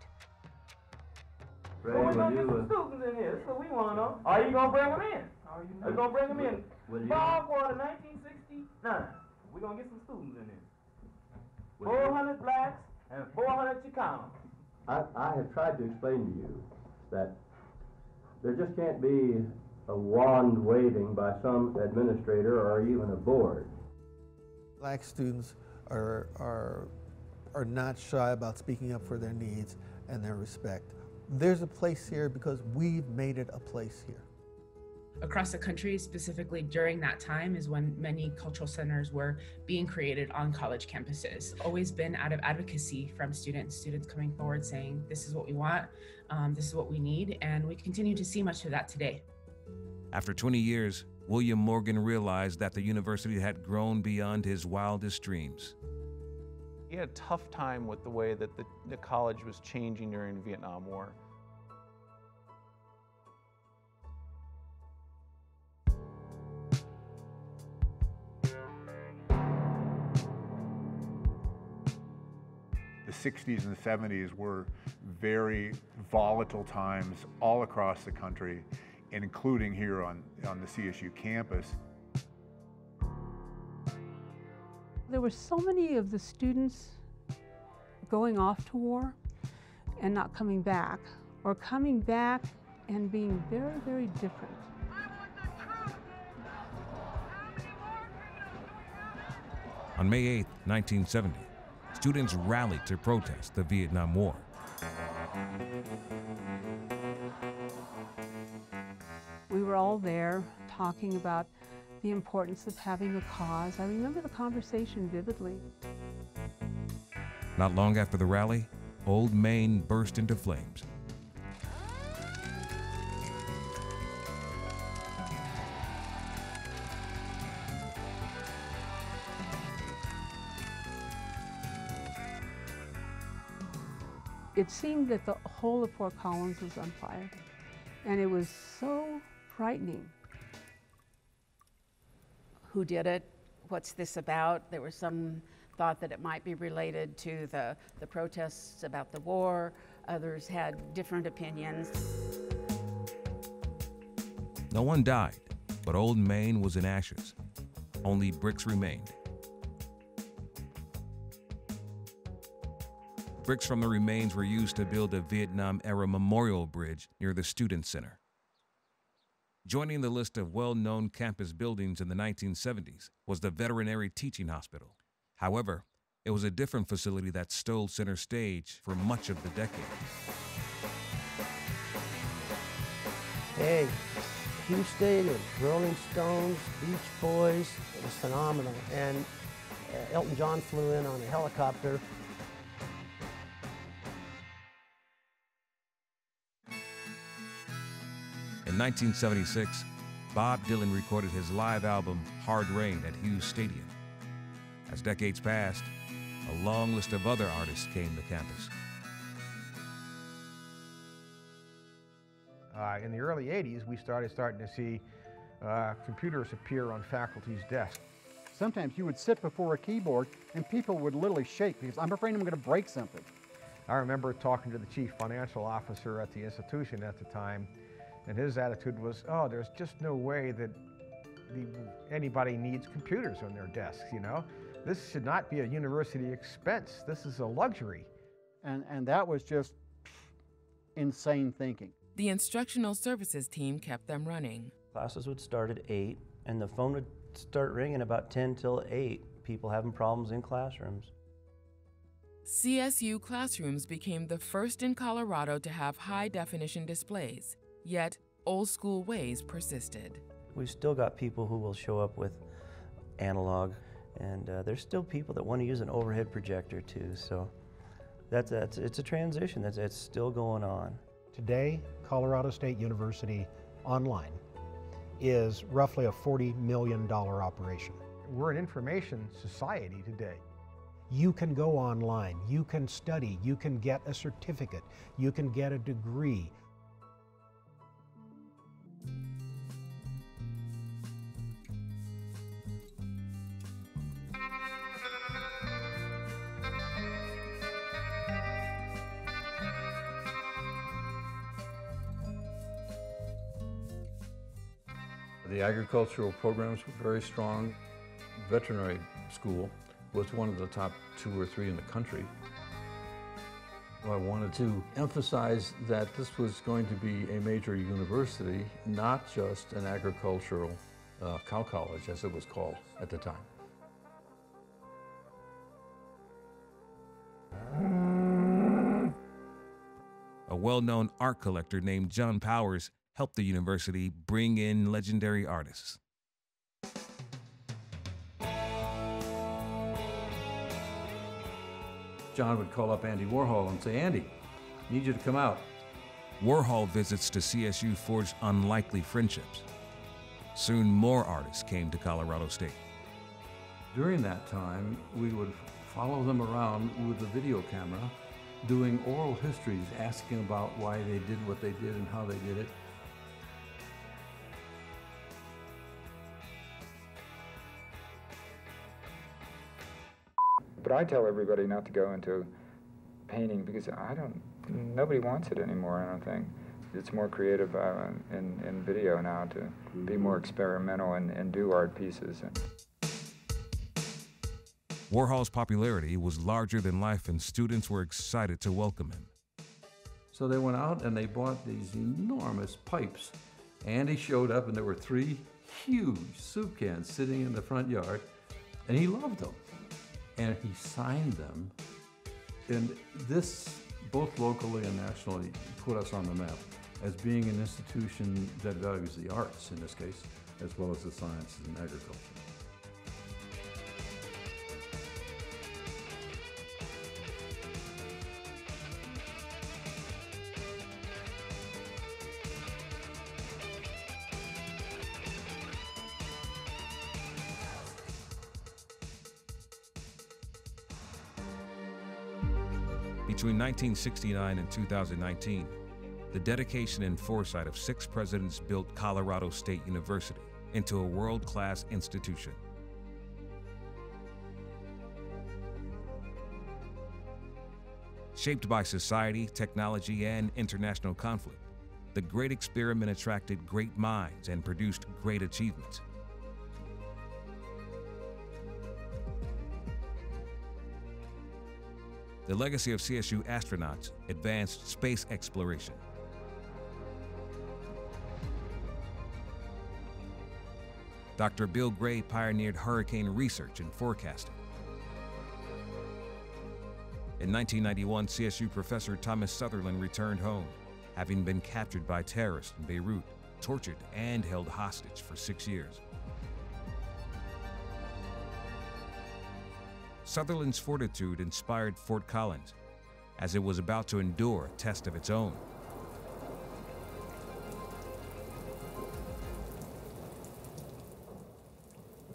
Ray, well, we're gonna get some students in here, so we wanna know. Are you gonna bring them in? Are you, are you gonna bring them in? Fall Quarter 1969. We're gonna get some students in here. 400 blacks and 400 Chicanos. I, I have tried to explain to you that there just can't be a wand waving by some administrator or even a board. Black students are, are, are not shy about speaking up for their needs and their respect. There's a place here because we've made it a place here across the country, specifically during that time, is when many cultural centers were being created on college campuses. Always been out of advocacy from students, students coming forward saying, This is what we want, um, this is what we need, and we continue to see much of that today. After 20 years, William Morgan realized that the university had grown beyond his wildest dreams. He had a tough time with the way that the, the college was changing during the Vietnam War. The 60s and the 70s were very volatile times all across the country, including here on, on the CSU campus. There were so many of the students going off to war and not coming back, or coming back and being very, very different. On May 8, 1970, students rallied to protest the Vietnam War. We were all there talking about the importance of having a cause. I remember the conversation vividly. Not long after the rally, Old Main burst into flames. It seemed that the whole of Fort Collins was on fire. And it was so frightening. Who did it? What's this about? There was some thought that it might be related to the, the protests about the war. Others had different opinions. No one died, but Old Main was in ashes. Only bricks remained. Bricks from the remains were used to build a Vietnam era memorial bridge near the Student Center. Joining the list of well known campus buildings in the 1970s was the Veterinary Teaching Hospital. However, it was a different facility that stole center stage for much of the decade. Hey, Hughes Stadium, Rolling Stones, Beach Boys, it was phenomenal. And uh, Elton John flew in on a helicopter 1976, Bob Dylan recorded his live album Hard Rain at Hughes Stadium. As decades passed, a long list of other artists came to campus. Uh, in the early 80s, we started starting to see uh, computers appear on faculty's desks. Sometimes you would sit before a keyboard and people would literally shake because I'm afraid I'm going to break something. I remember talking to the chief financial officer at the institution at the time, and his attitude was, oh, there's just no way that the, anybody needs computers on their desks, you know? This should not be a university expense. This is a luxury. And, and that was just insane thinking. The instructional services team kept them running. Classes would start at 8, and the phone would start ringing about 10 till 8. People having problems in classrooms. CSU classrooms became the first in Colorado to have high definition displays, yet old school ways persisted. We've still got people who will show up with analog, and uh, there's still people that want to use an overhead projector too. So that's, that's it's a transition that's it's still going on. Today, Colorado State University online is roughly a $40 million operation. We're an information society today. You can go online, you can study, you can get a certificate, you can get a degree. The agricultural programs were very strong. Veterinary school was one of the top two or three in the country. I wanted to emphasize that this was going to be a major university, not just an agricultural uh, cow college, as it was called at the time. A well-known art collector named John Powers helped the university bring in legendary artists. John would call up Andy Warhol and say, Andy, I need you to come out. Warhol visits to CSU forged unlikely friendships. Soon more artists came to Colorado State. During that time, we would follow them around with a video camera, doing oral histories, asking about why they did what they did and how they did it. But I tell everybody not to go into painting because I don't, nobody wants it anymore, I don't think. It's more creative uh, in, in video now to be more experimental and, and do art pieces. Warhol's popularity was larger than life, and students were excited to welcome him. So they went out and they bought these enormous pipes. Andy showed up, and there were three huge soup cans sitting in the front yard, and he loved them and he signed them. And this, both locally and nationally, put us on the map as being an institution that values the arts, in this case, as well as the sciences and agriculture. 1969 and 2019, the dedication and foresight of six presidents built Colorado State University into a world-class institution. Shaped by society, technology, and international conflict, the Great Experiment attracted great minds and produced great achievements. The legacy of CSU astronauts advanced space exploration. Dr. Bill Gray pioneered hurricane research and forecasting. In 1991, CSU professor Thomas Sutherland returned home, having been captured by terrorists in Beirut, tortured, and held hostage for six years. Sutherland's fortitude inspired Fort Collins as it was about to endure a test of its own.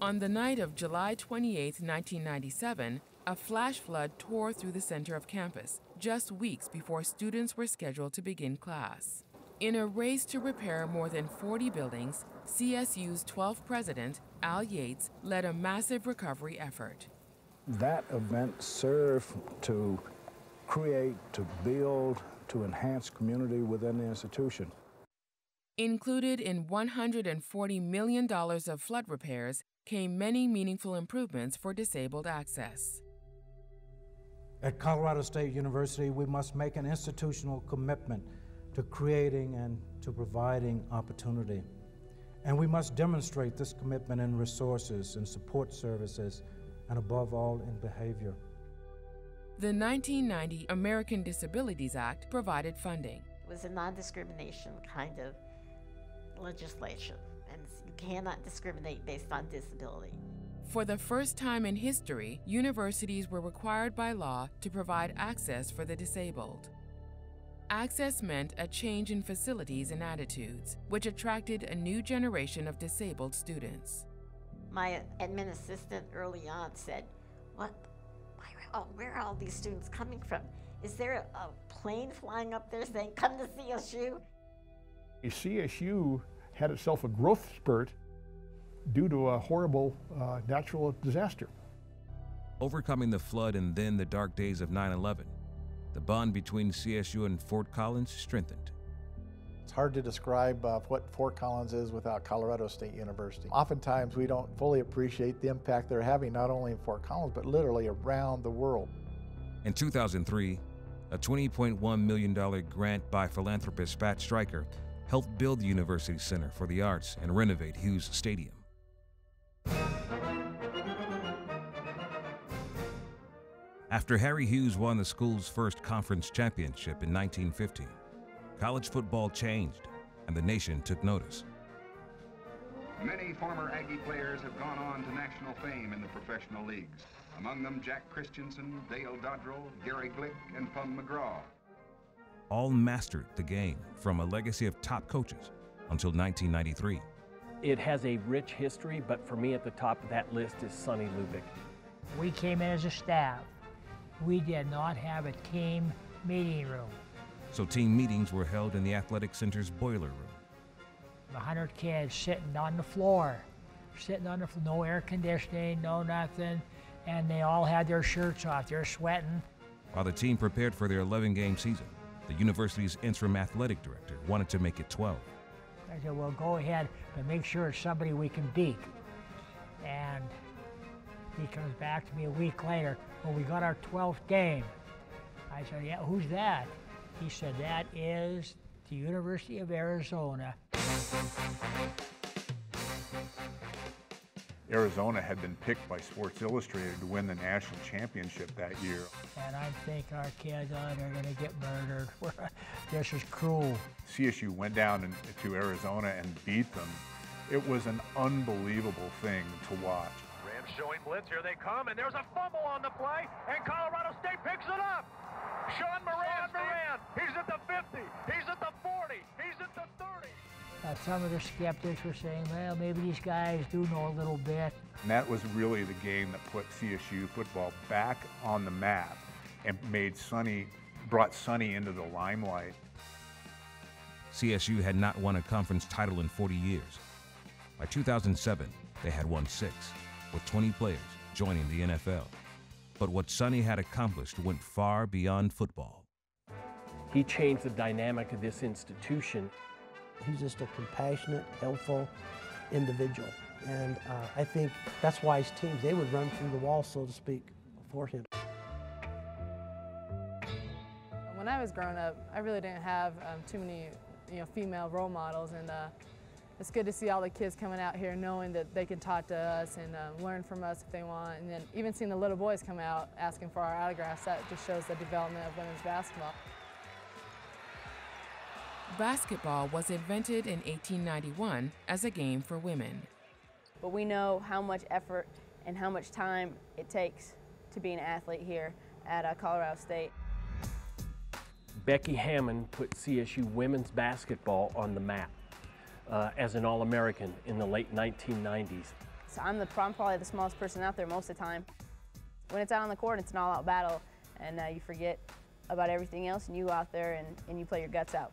On the night of July 28, 1997, a flash flood tore through the center of campus, just weeks before students were scheduled to begin class. In a race to repair more than 40 buildings, CSU's 12th president, Al Yates, led a massive recovery effort. That event served to create, to build, to enhance community within the institution. Included in $140 million of flood repairs came many meaningful improvements for disabled access. At Colorado State University, we must make an institutional commitment to creating and to providing opportunity. And we must demonstrate this commitment in resources and support services, and above all, in behavior. The 1990 American Disabilities Act provided funding. It was a non discrimination kind of legislation, and you cannot discriminate based on disability. For the first time in history, universities were required by law to provide access for the disabled. Access meant a change in facilities and attitudes, which attracted a new generation of disabled students. My admin assistant early on said, What? Oh, where are all these students coming from? Is there a, a plane flying up there saying, Come to CSU? CSU had itself a growth spurt due to a horrible uh, natural disaster. Overcoming the flood and then the dark days of 9 11, the bond between CSU and Fort Collins strengthened. Hard to describe uh, what Fort Collins is without Colorado State University. Oftentimes we don't fully appreciate the impact they're having not only in Fort Collins but literally around the world. In 2003, a $20.1 million grant by philanthropist Pat Stryker helped build the University Center for the Arts and renovate Hughes Stadium. After Harry Hughes won the school's first conference championship in 1950, college football changed and the nation took notice. Many former Aggie players have gone on to national fame in the professional leagues. Among them Jack Christiansen, Dale Dodrill, Gary Glick, and Fum McGraw. All mastered the game from a legacy of top coaches until 1993. It has a rich history, but for me at the top of that list is Sonny Lubick. We came in as a staff. We did not have a team meeting room. So team meetings were held in the athletic center's boiler room. Hundred kids sitting on the floor, sitting on the floor, no air conditioning, no nothing, and they all had their shirts off. They're sweating. While the team prepared for their 11-game season, the university's interim athletic director wanted to make it 12. I said, well, go ahead, but make sure it's somebody we can beat. And he comes back to me a week later, well, we got our 12th game. I said, yeah, who's that? He said, that is the University of Arizona. Arizona had been picked by Sports Illustrated to win the national championship that year. And I think our kids, oh, they're going to get murdered. *laughs* this is cruel. CSU went down in, to Arizona and beat them. It was an unbelievable thing to watch. Rams showing blitz. Here they come, and there's a fumble on the play, and Colorado State picks it up. Sean Moran, Moran, he's at the 50, he's at the 40, he's at the 30. Uh, some of the skeptics were saying, well, maybe these guys do know a little bit. And that was really the game that put CSU football back on the map and made Sonny, brought Sonny into the limelight. CSU had not won a conference title in 40 years. By 2007, they had won six, with 20 players joining the NFL. But what Sonny had accomplished went far beyond football. He changed the dynamic of this institution. He's just a compassionate, helpful individual. And uh, I think that's why his teams, they would run through the wall, so to speak, for him. When I was growing up, I really didn't have um, too many you know, female role models. And uh, it's good to see all the kids coming out here knowing that they can talk to us and uh, learn from us if they want. And then even seeing the little boys come out asking for our autographs, that just shows the development of women's basketball. Basketball was invented in 1891 as a game for women. But we know how much effort and how much time it takes to be an athlete here at uh, Colorado State. Becky Hammon put CSU women's basketball on the map uh, as an All-American in the late 1990s. So I'm, the, I'm probably the smallest person out there most of the time. When it's out on the court, it's an all-out battle, and uh, you forget about everything else, and you go out there and, and you play your guts out.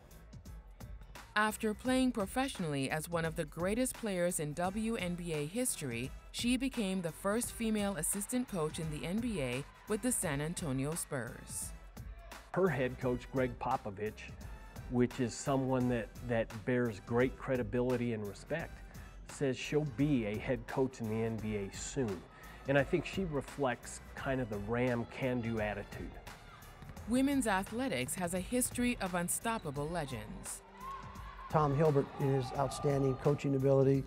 After playing professionally as one of the greatest players in WNBA history, she became the first female assistant coach in the NBA with the San Antonio Spurs. Her head coach, Gregg Popovich, which is someone that, that bears great credibility and respect, says she'll be a head coach in the NBA soon. And I think she reflects kind of the Ram can do attitude. Women's athletics has a history of unstoppable legends. Tom Hilbert his outstanding coaching ability.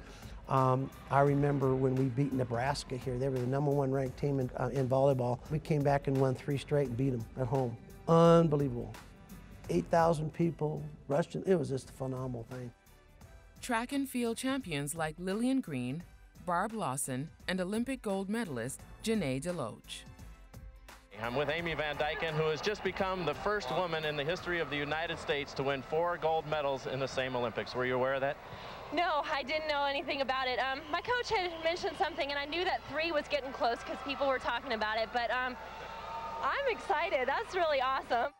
Um, I remember when we beat Nebraska here, they were the number one ranked team in, uh, in volleyball. We came back and won three straight and beat them at home. Unbelievable. 8,000 people rushed in. It was just a phenomenal thing. Track and field champions like Lillian Green, Barb Lawson, and Olympic gold medalist Janay DeLoach. I'm with Amy Van Dyken, who has just become the first woman in the history of the United States to win four gold medals in the same Olympics. Were you aware of that? No, I didn't know anything about it. Um, my coach had mentioned something, and I knew that three was getting close because people were talking about it, but um, I'm excited. That's really awesome.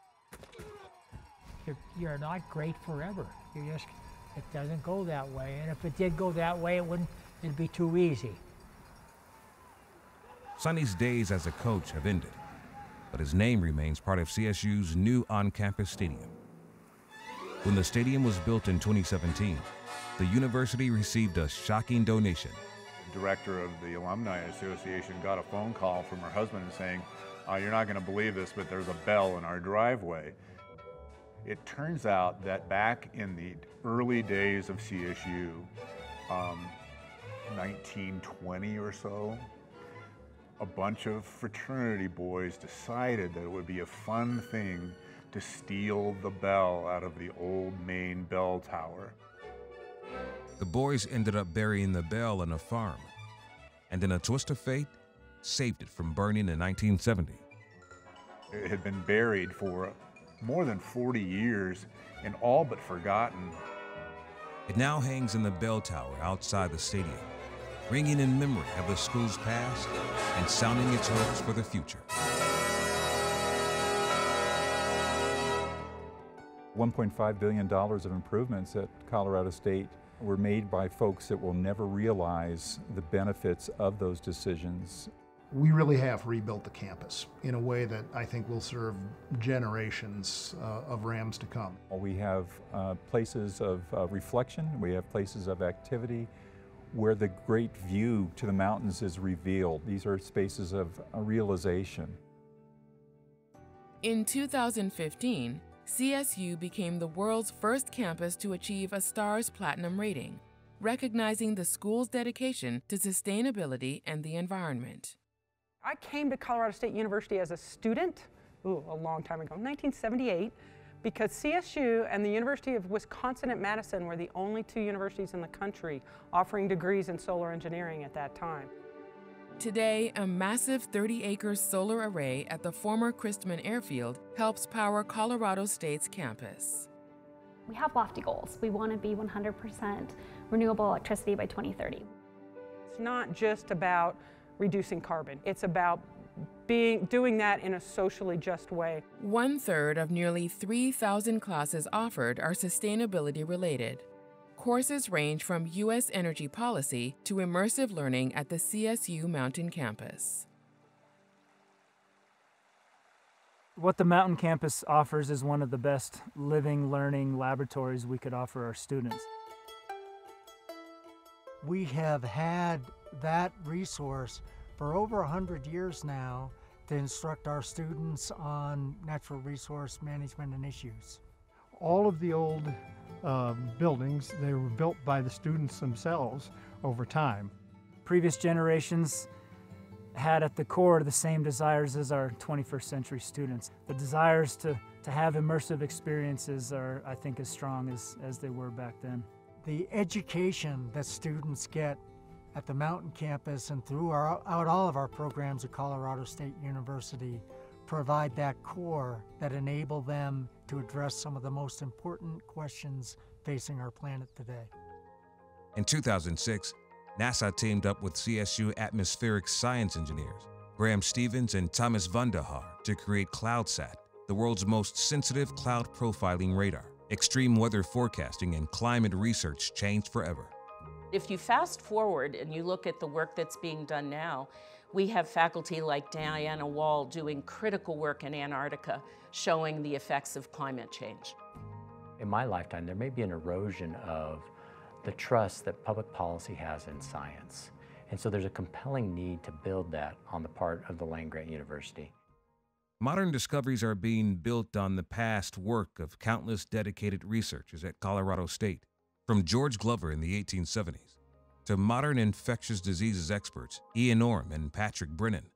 You're, you're not great forever. You just, it doesn't go that way. And if it did go that way, it wouldn't, it'd be too easy. Sonny's days as a coach have ended, but his name remains part of CSU's new on-campus stadium. When the stadium was built in 2017, the university received a shocking donation. The director of the Alumni Association got a phone call from her husband saying, uh, you're not going to believe this, but there's a bell in our driveway. It turns out that back in the early days of CSU, um, 1920 or so, a bunch of fraternity boys decided that it would be a fun thing to steal the bell out of the old main bell tower. The boys ended up burying the bell in a farm, and in a twist of fate, saved it from burning in 1970. It had been buried for more than 40 years and all but forgotten. It now hangs in the bell tower outside the stadium, ringing in memory of the school's past and sounding its hopes for the future. $1.5 billion of improvements at Colorado State were made by folks that will never realize the benefits of those decisions. We really have rebuilt the campus in a way that I think will serve generations uh, of Rams to come. We have uh, places of uh, reflection, we have places of activity where the great view to the mountains is revealed. These are spaces of realization. In 2015, CSU became the world's first campus to achieve a STARS Platinum rating, recognizing the school's dedication to sustainability and the environment. I came to Colorado State University as a student, ooh, a long time ago, 1978, because CSU and the University of Wisconsin at Madison were the only two universities in the country offering degrees in solar engineering at that time. Today, a massive 30 acre solar array at the former Christman Airfield helps power Colorado State's campus. We have lofty goals. We want to be 100% renewable electricity by 2030. It's not just about reducing carbon, it's about being, doing that in a socially just way. One third of nearly 3,000 classes offered are sustainability related. Courses range from U.S. energy policy to immersive learning at the CSU Mountain Campus. What the Mountain Campus offers is one of the best living learning laboratories we could offer our students. We have had that resource for over 100 years now to instruct our students on natural resource management and issues. All of the old uh, buildings, they were built by the students themselves over time. Previous generations had at the core the same desires as our 21st century students. The desires to, to have immersive experiences are, I think, as strong as, as they were back then. The education that students get at the Mountain Campus and throughout all of our programs at Colorado State University provide that core that enable them to address some of the most important questions facing our planet today. In 2006, NASA teamed up with CSU atmospheric science engineers, Graeme Stephens and Thomas Vonder Haar, to create CloudSat, the world's most sensitive cloud profiling radar. Extreme weather forecasting and climate research changed forever. If you fast forward and you look at the work that's being done now, we have faculty like Diana Wall doing critical work in Antarctica showing the effects of climate change. In my lifetime, there may be an erosion of the trust that public policy has in science. And so there's a compelling need to build that on the part of the land grant university. Modern discoveries are being built on the past work of countless dedicated researchers at Colorado State, from George Glover in the 1870s to modern infectious diseases experts Ian Orme and Patrick Brennan.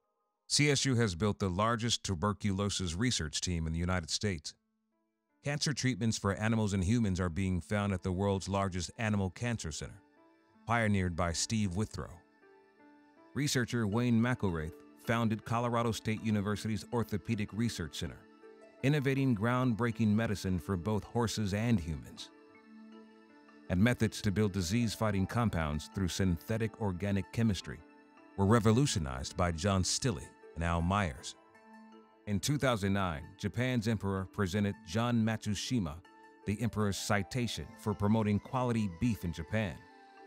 CSU has built the largest tuberculosis research team in the United States. Cancer treatments for animals and humans are being found at the world's largest animal cancer center, pioneered by Steve Withrow. Researcher Wayne McIlwraith founded Colorado State University's Orthopedic Research Center, innovating groundbreaking medicine for both horses and humans. And methods to build disease fighting compounds through synthetic organic chemistry were revolutionized by John Stille and Al Meyers. In 2009, Japan's emperor presented John Matsushima the emperor's citation for promoting quality beef in Japan,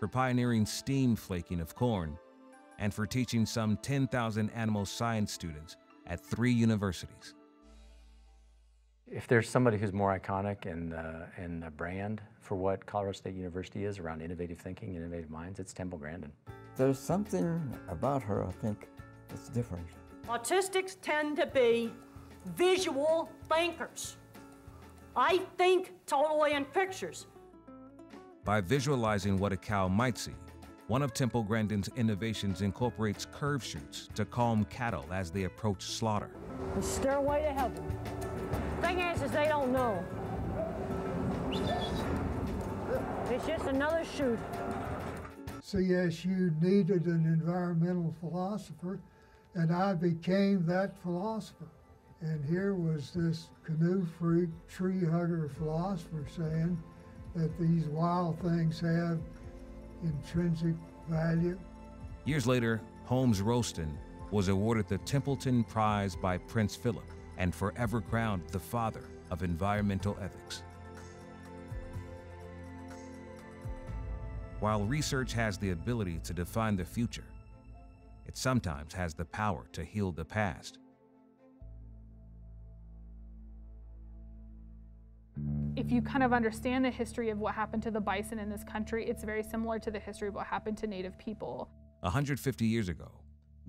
for pioneering steam flaking of corn, and for teaching some 10,000 animal science students at three universities. If there's somebody who's more iconic in, uh, in a brand for what Colorado State University is around innovative thinking, innovative minds, it's Temple Grandin. There's something about her, I think, that's different. Autistics tend to be visual thinkers. I think totally in pictures. By visualizing what a cow might see, one of Temple Grandin's innovations incorporates curve chutes to calm cattle as they approach slaughter. The stairway to heaven. Thing is, is they don't know. It's just another chute. CSU needed an environmental philosopher, and I became that philosopher. And here was this canoe freak, tree hugger philosopher saying that these wild things have intrinsic value. Years later, Holmes Rolston was awarded the Templeton Prize by Prince Philip and forever crowned the father of environmental ethics. While research has the ability to define the future, it sometimes has the power to heal the past. If you kind of understand the history of what happened to the bison in this country, it's very similar to the history of what happened to Native people. 150 years ago,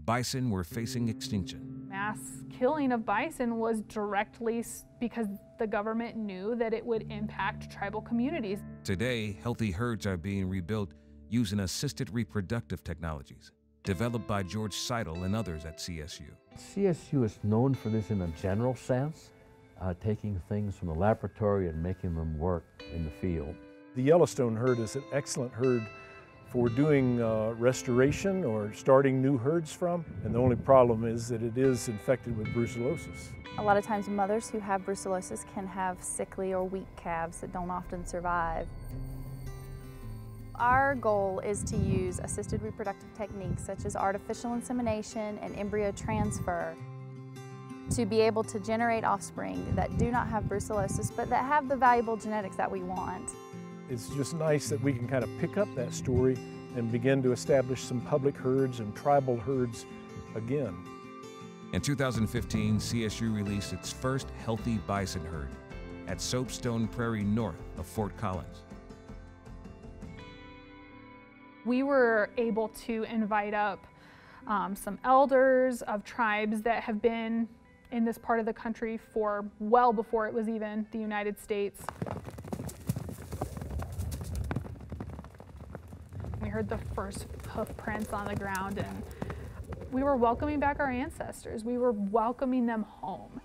bison were facing extinction. Mass killing of bison was directly because the government knew that it would impact tribal communities. Today, healthy herds are being rebuilt using assisted reproductive technologies developed by George Seidel and others at CSU. CSU is known for this in a general sense, uh, taking things from the laboratory and making them work in the field. The Yellowstone herd is an excellent herd for doing uh, restoration or starting new herds from, and the only problem is that it is infected with brucellosis. A lot of times mothers who have brucellosis can have sickly or weak calves that don't often survive. Our goal is to use assisted reproductive techniques such as artificial insemination and embryo transfer to be able to generate offspring that do not have brucellosis but that have the valuable genetics that we want. It's just nice that we can kind of pick up that story and begin to establish some public herds and tribal herds again. In 2015, CSU released its first healthy bison herd at Soapstone Prairie north of Fort Collins. We were able to invite up um, some elders of tribes that have been in this part of the country for well before it was even the United States. Heard the first hoof prints on the ground and we were welcoming back our ancestors. We were welcoming them home.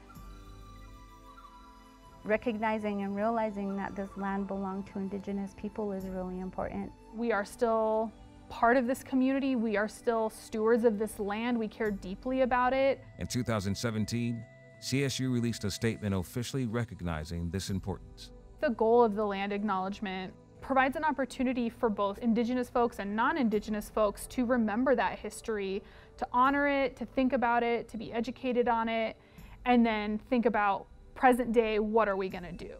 Recognizing and realizing that this land belonged to indigenous people is really important. We are still part of this community. We are still stewards of this land. We care deeply about it. In 2017, CSU released a statement officially recognizing this importance. The goal of the land acknowledgement provides an opportunity for both Indigenous folks and non-Indigenous folks to remember that history, to honor it, to think about it, to be educated on it, and then think about present day, what are we going to do?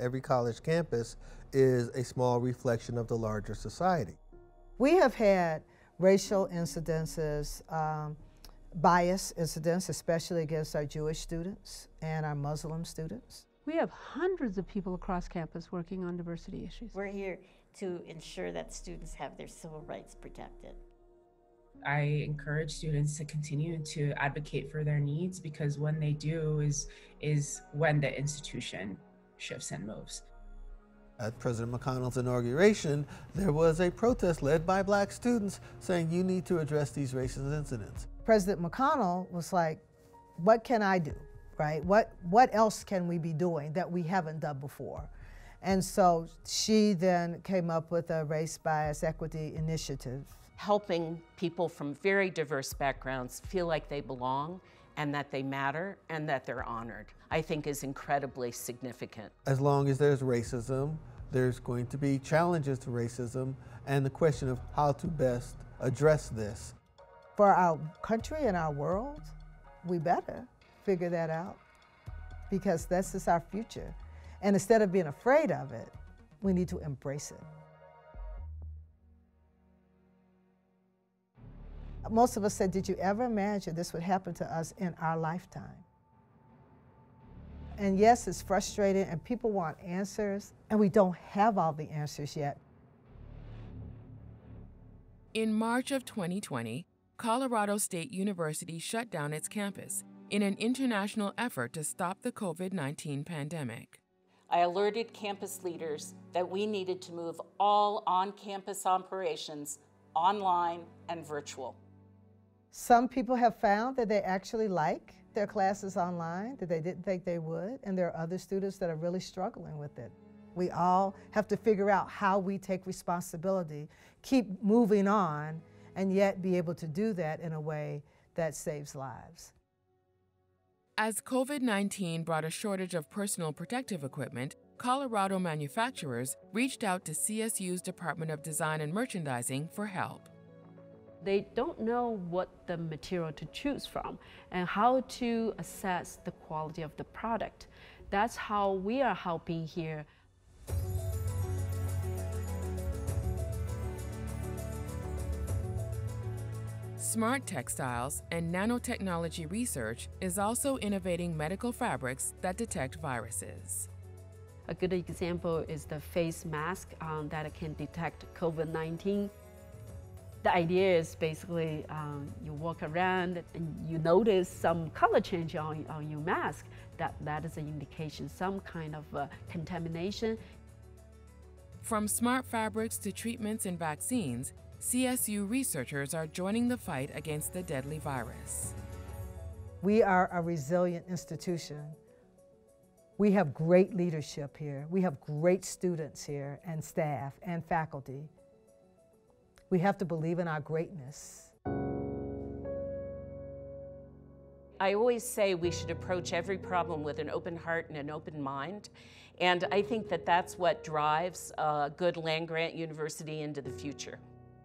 Every college campus is a small reflection of the larger society. We have had racial incidences, um, bias incidents, especially against our Jewish students and our Muslim students. We have hundreds of people across campus working on diversity issues. We're here to ensure that students have their civil rights protected. I encourage students to continue to advocate for their needs because when they do is is when the institution shifts and moves. At President McConnell's inauguration, there was a protest led by black students saying you need to address these racist incidents. President McConnell was like, what can I do, right? What, what else can we be doing that we haven't done before? And so she then came up with a race bias equity initiative. Helping people from very diverse backgrounds feel like they belong and that they matter and that they're honored, I think is incredibly significant. As long as there's racism, there's going to be challenges to racism and the question of how to best address this. For our country and our world, we better figure that out because this is our future. And instead of being afraid of it, we need to embrace it. Most of us said, Did you ever imagine this would happen to us in our lifetime? And yes, it's frustrating, and people want answers, and we don't have all the answers yet. In March of 2020, Colorado State University shut down its campus in an international effort to stop the COVID 19 pandemic. I alerted campus leaders that we needed to move all on campus operations online and virtual. Some people have found that they actually like their classes online that they didn't think they would, and there are other students that are really struggling with it. We all have to figure out how we take responsibility, keep moving on, and yet be able to do that in a way that saves lives. As COVID 19 brought a shortage of personal protective equipment, Colorado manufacturers reached out to CSU's Department of Design and Merchandising for help they don't know what the material to choose from and how to assess the quality of the product. That's how we are helping here. Smart Textiles and nanotechnology research is also innovating medical fabrics that detect viruses. A good example is the face mask um, that can detect COVID-19 the idea is basically um, you walk around and you notice some color change on, on your mask. That, that is an indication, some kind of uh, contamination. From smart fabrics to treatments and vaccines, CSU researchers are joining the fight against the deadly virus. We are a resilient institution. We have great leadership here. We have great students here and staff and faculty. We have to believe in our greatness. I always say we should approach every problem with an open heart and an open mind. And I think that that's what drives a good land grant university into the future.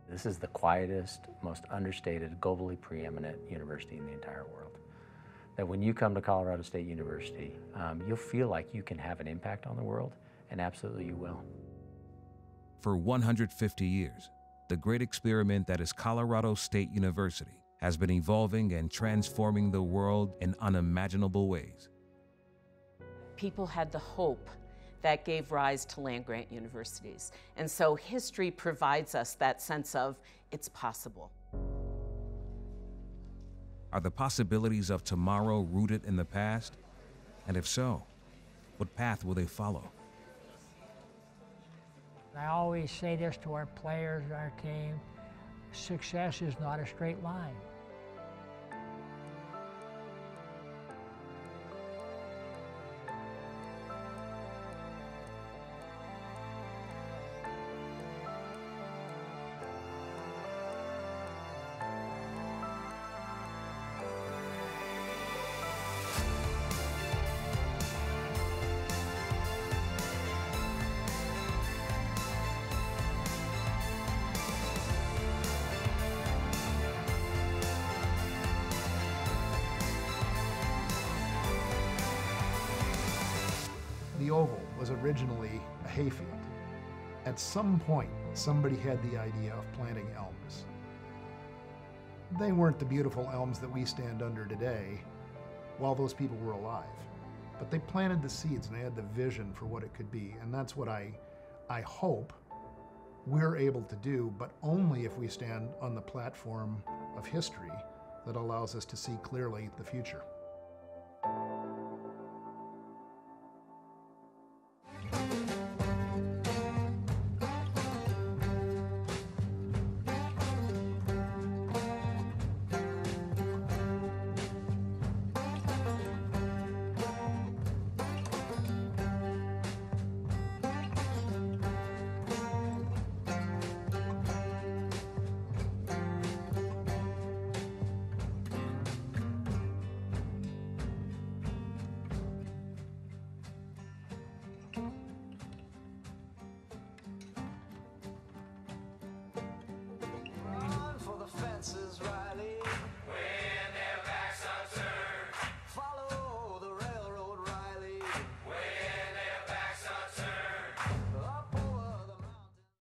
This is the quietest, most understated, globally preeminent university in the entire world. That when you come to Colorado State University, um, you'll feel like you can have an impact on the world, and absolutely you will. For 150 years, the great experiment that is Colorado State University has been evolving and transforming the world in unimaginable ways. People had the hope that gave rise to land grant universities. And so history provides us that sense of it's possible. Are the possibilities of tomorrow rooted in the past? And if so, what path will they follow? I always say this to our players, and our team, success is not a straight line. Originally a hayfield. At some point, somebody had the idea of planting elms. They weren't the beautiful elms that we stand under today while those people were alive. But they planted the seeds and they had the vision for what it could be. And that's what I, I hope we're able to do, but only if we stand on the platform of history that allows us to see clearly the future.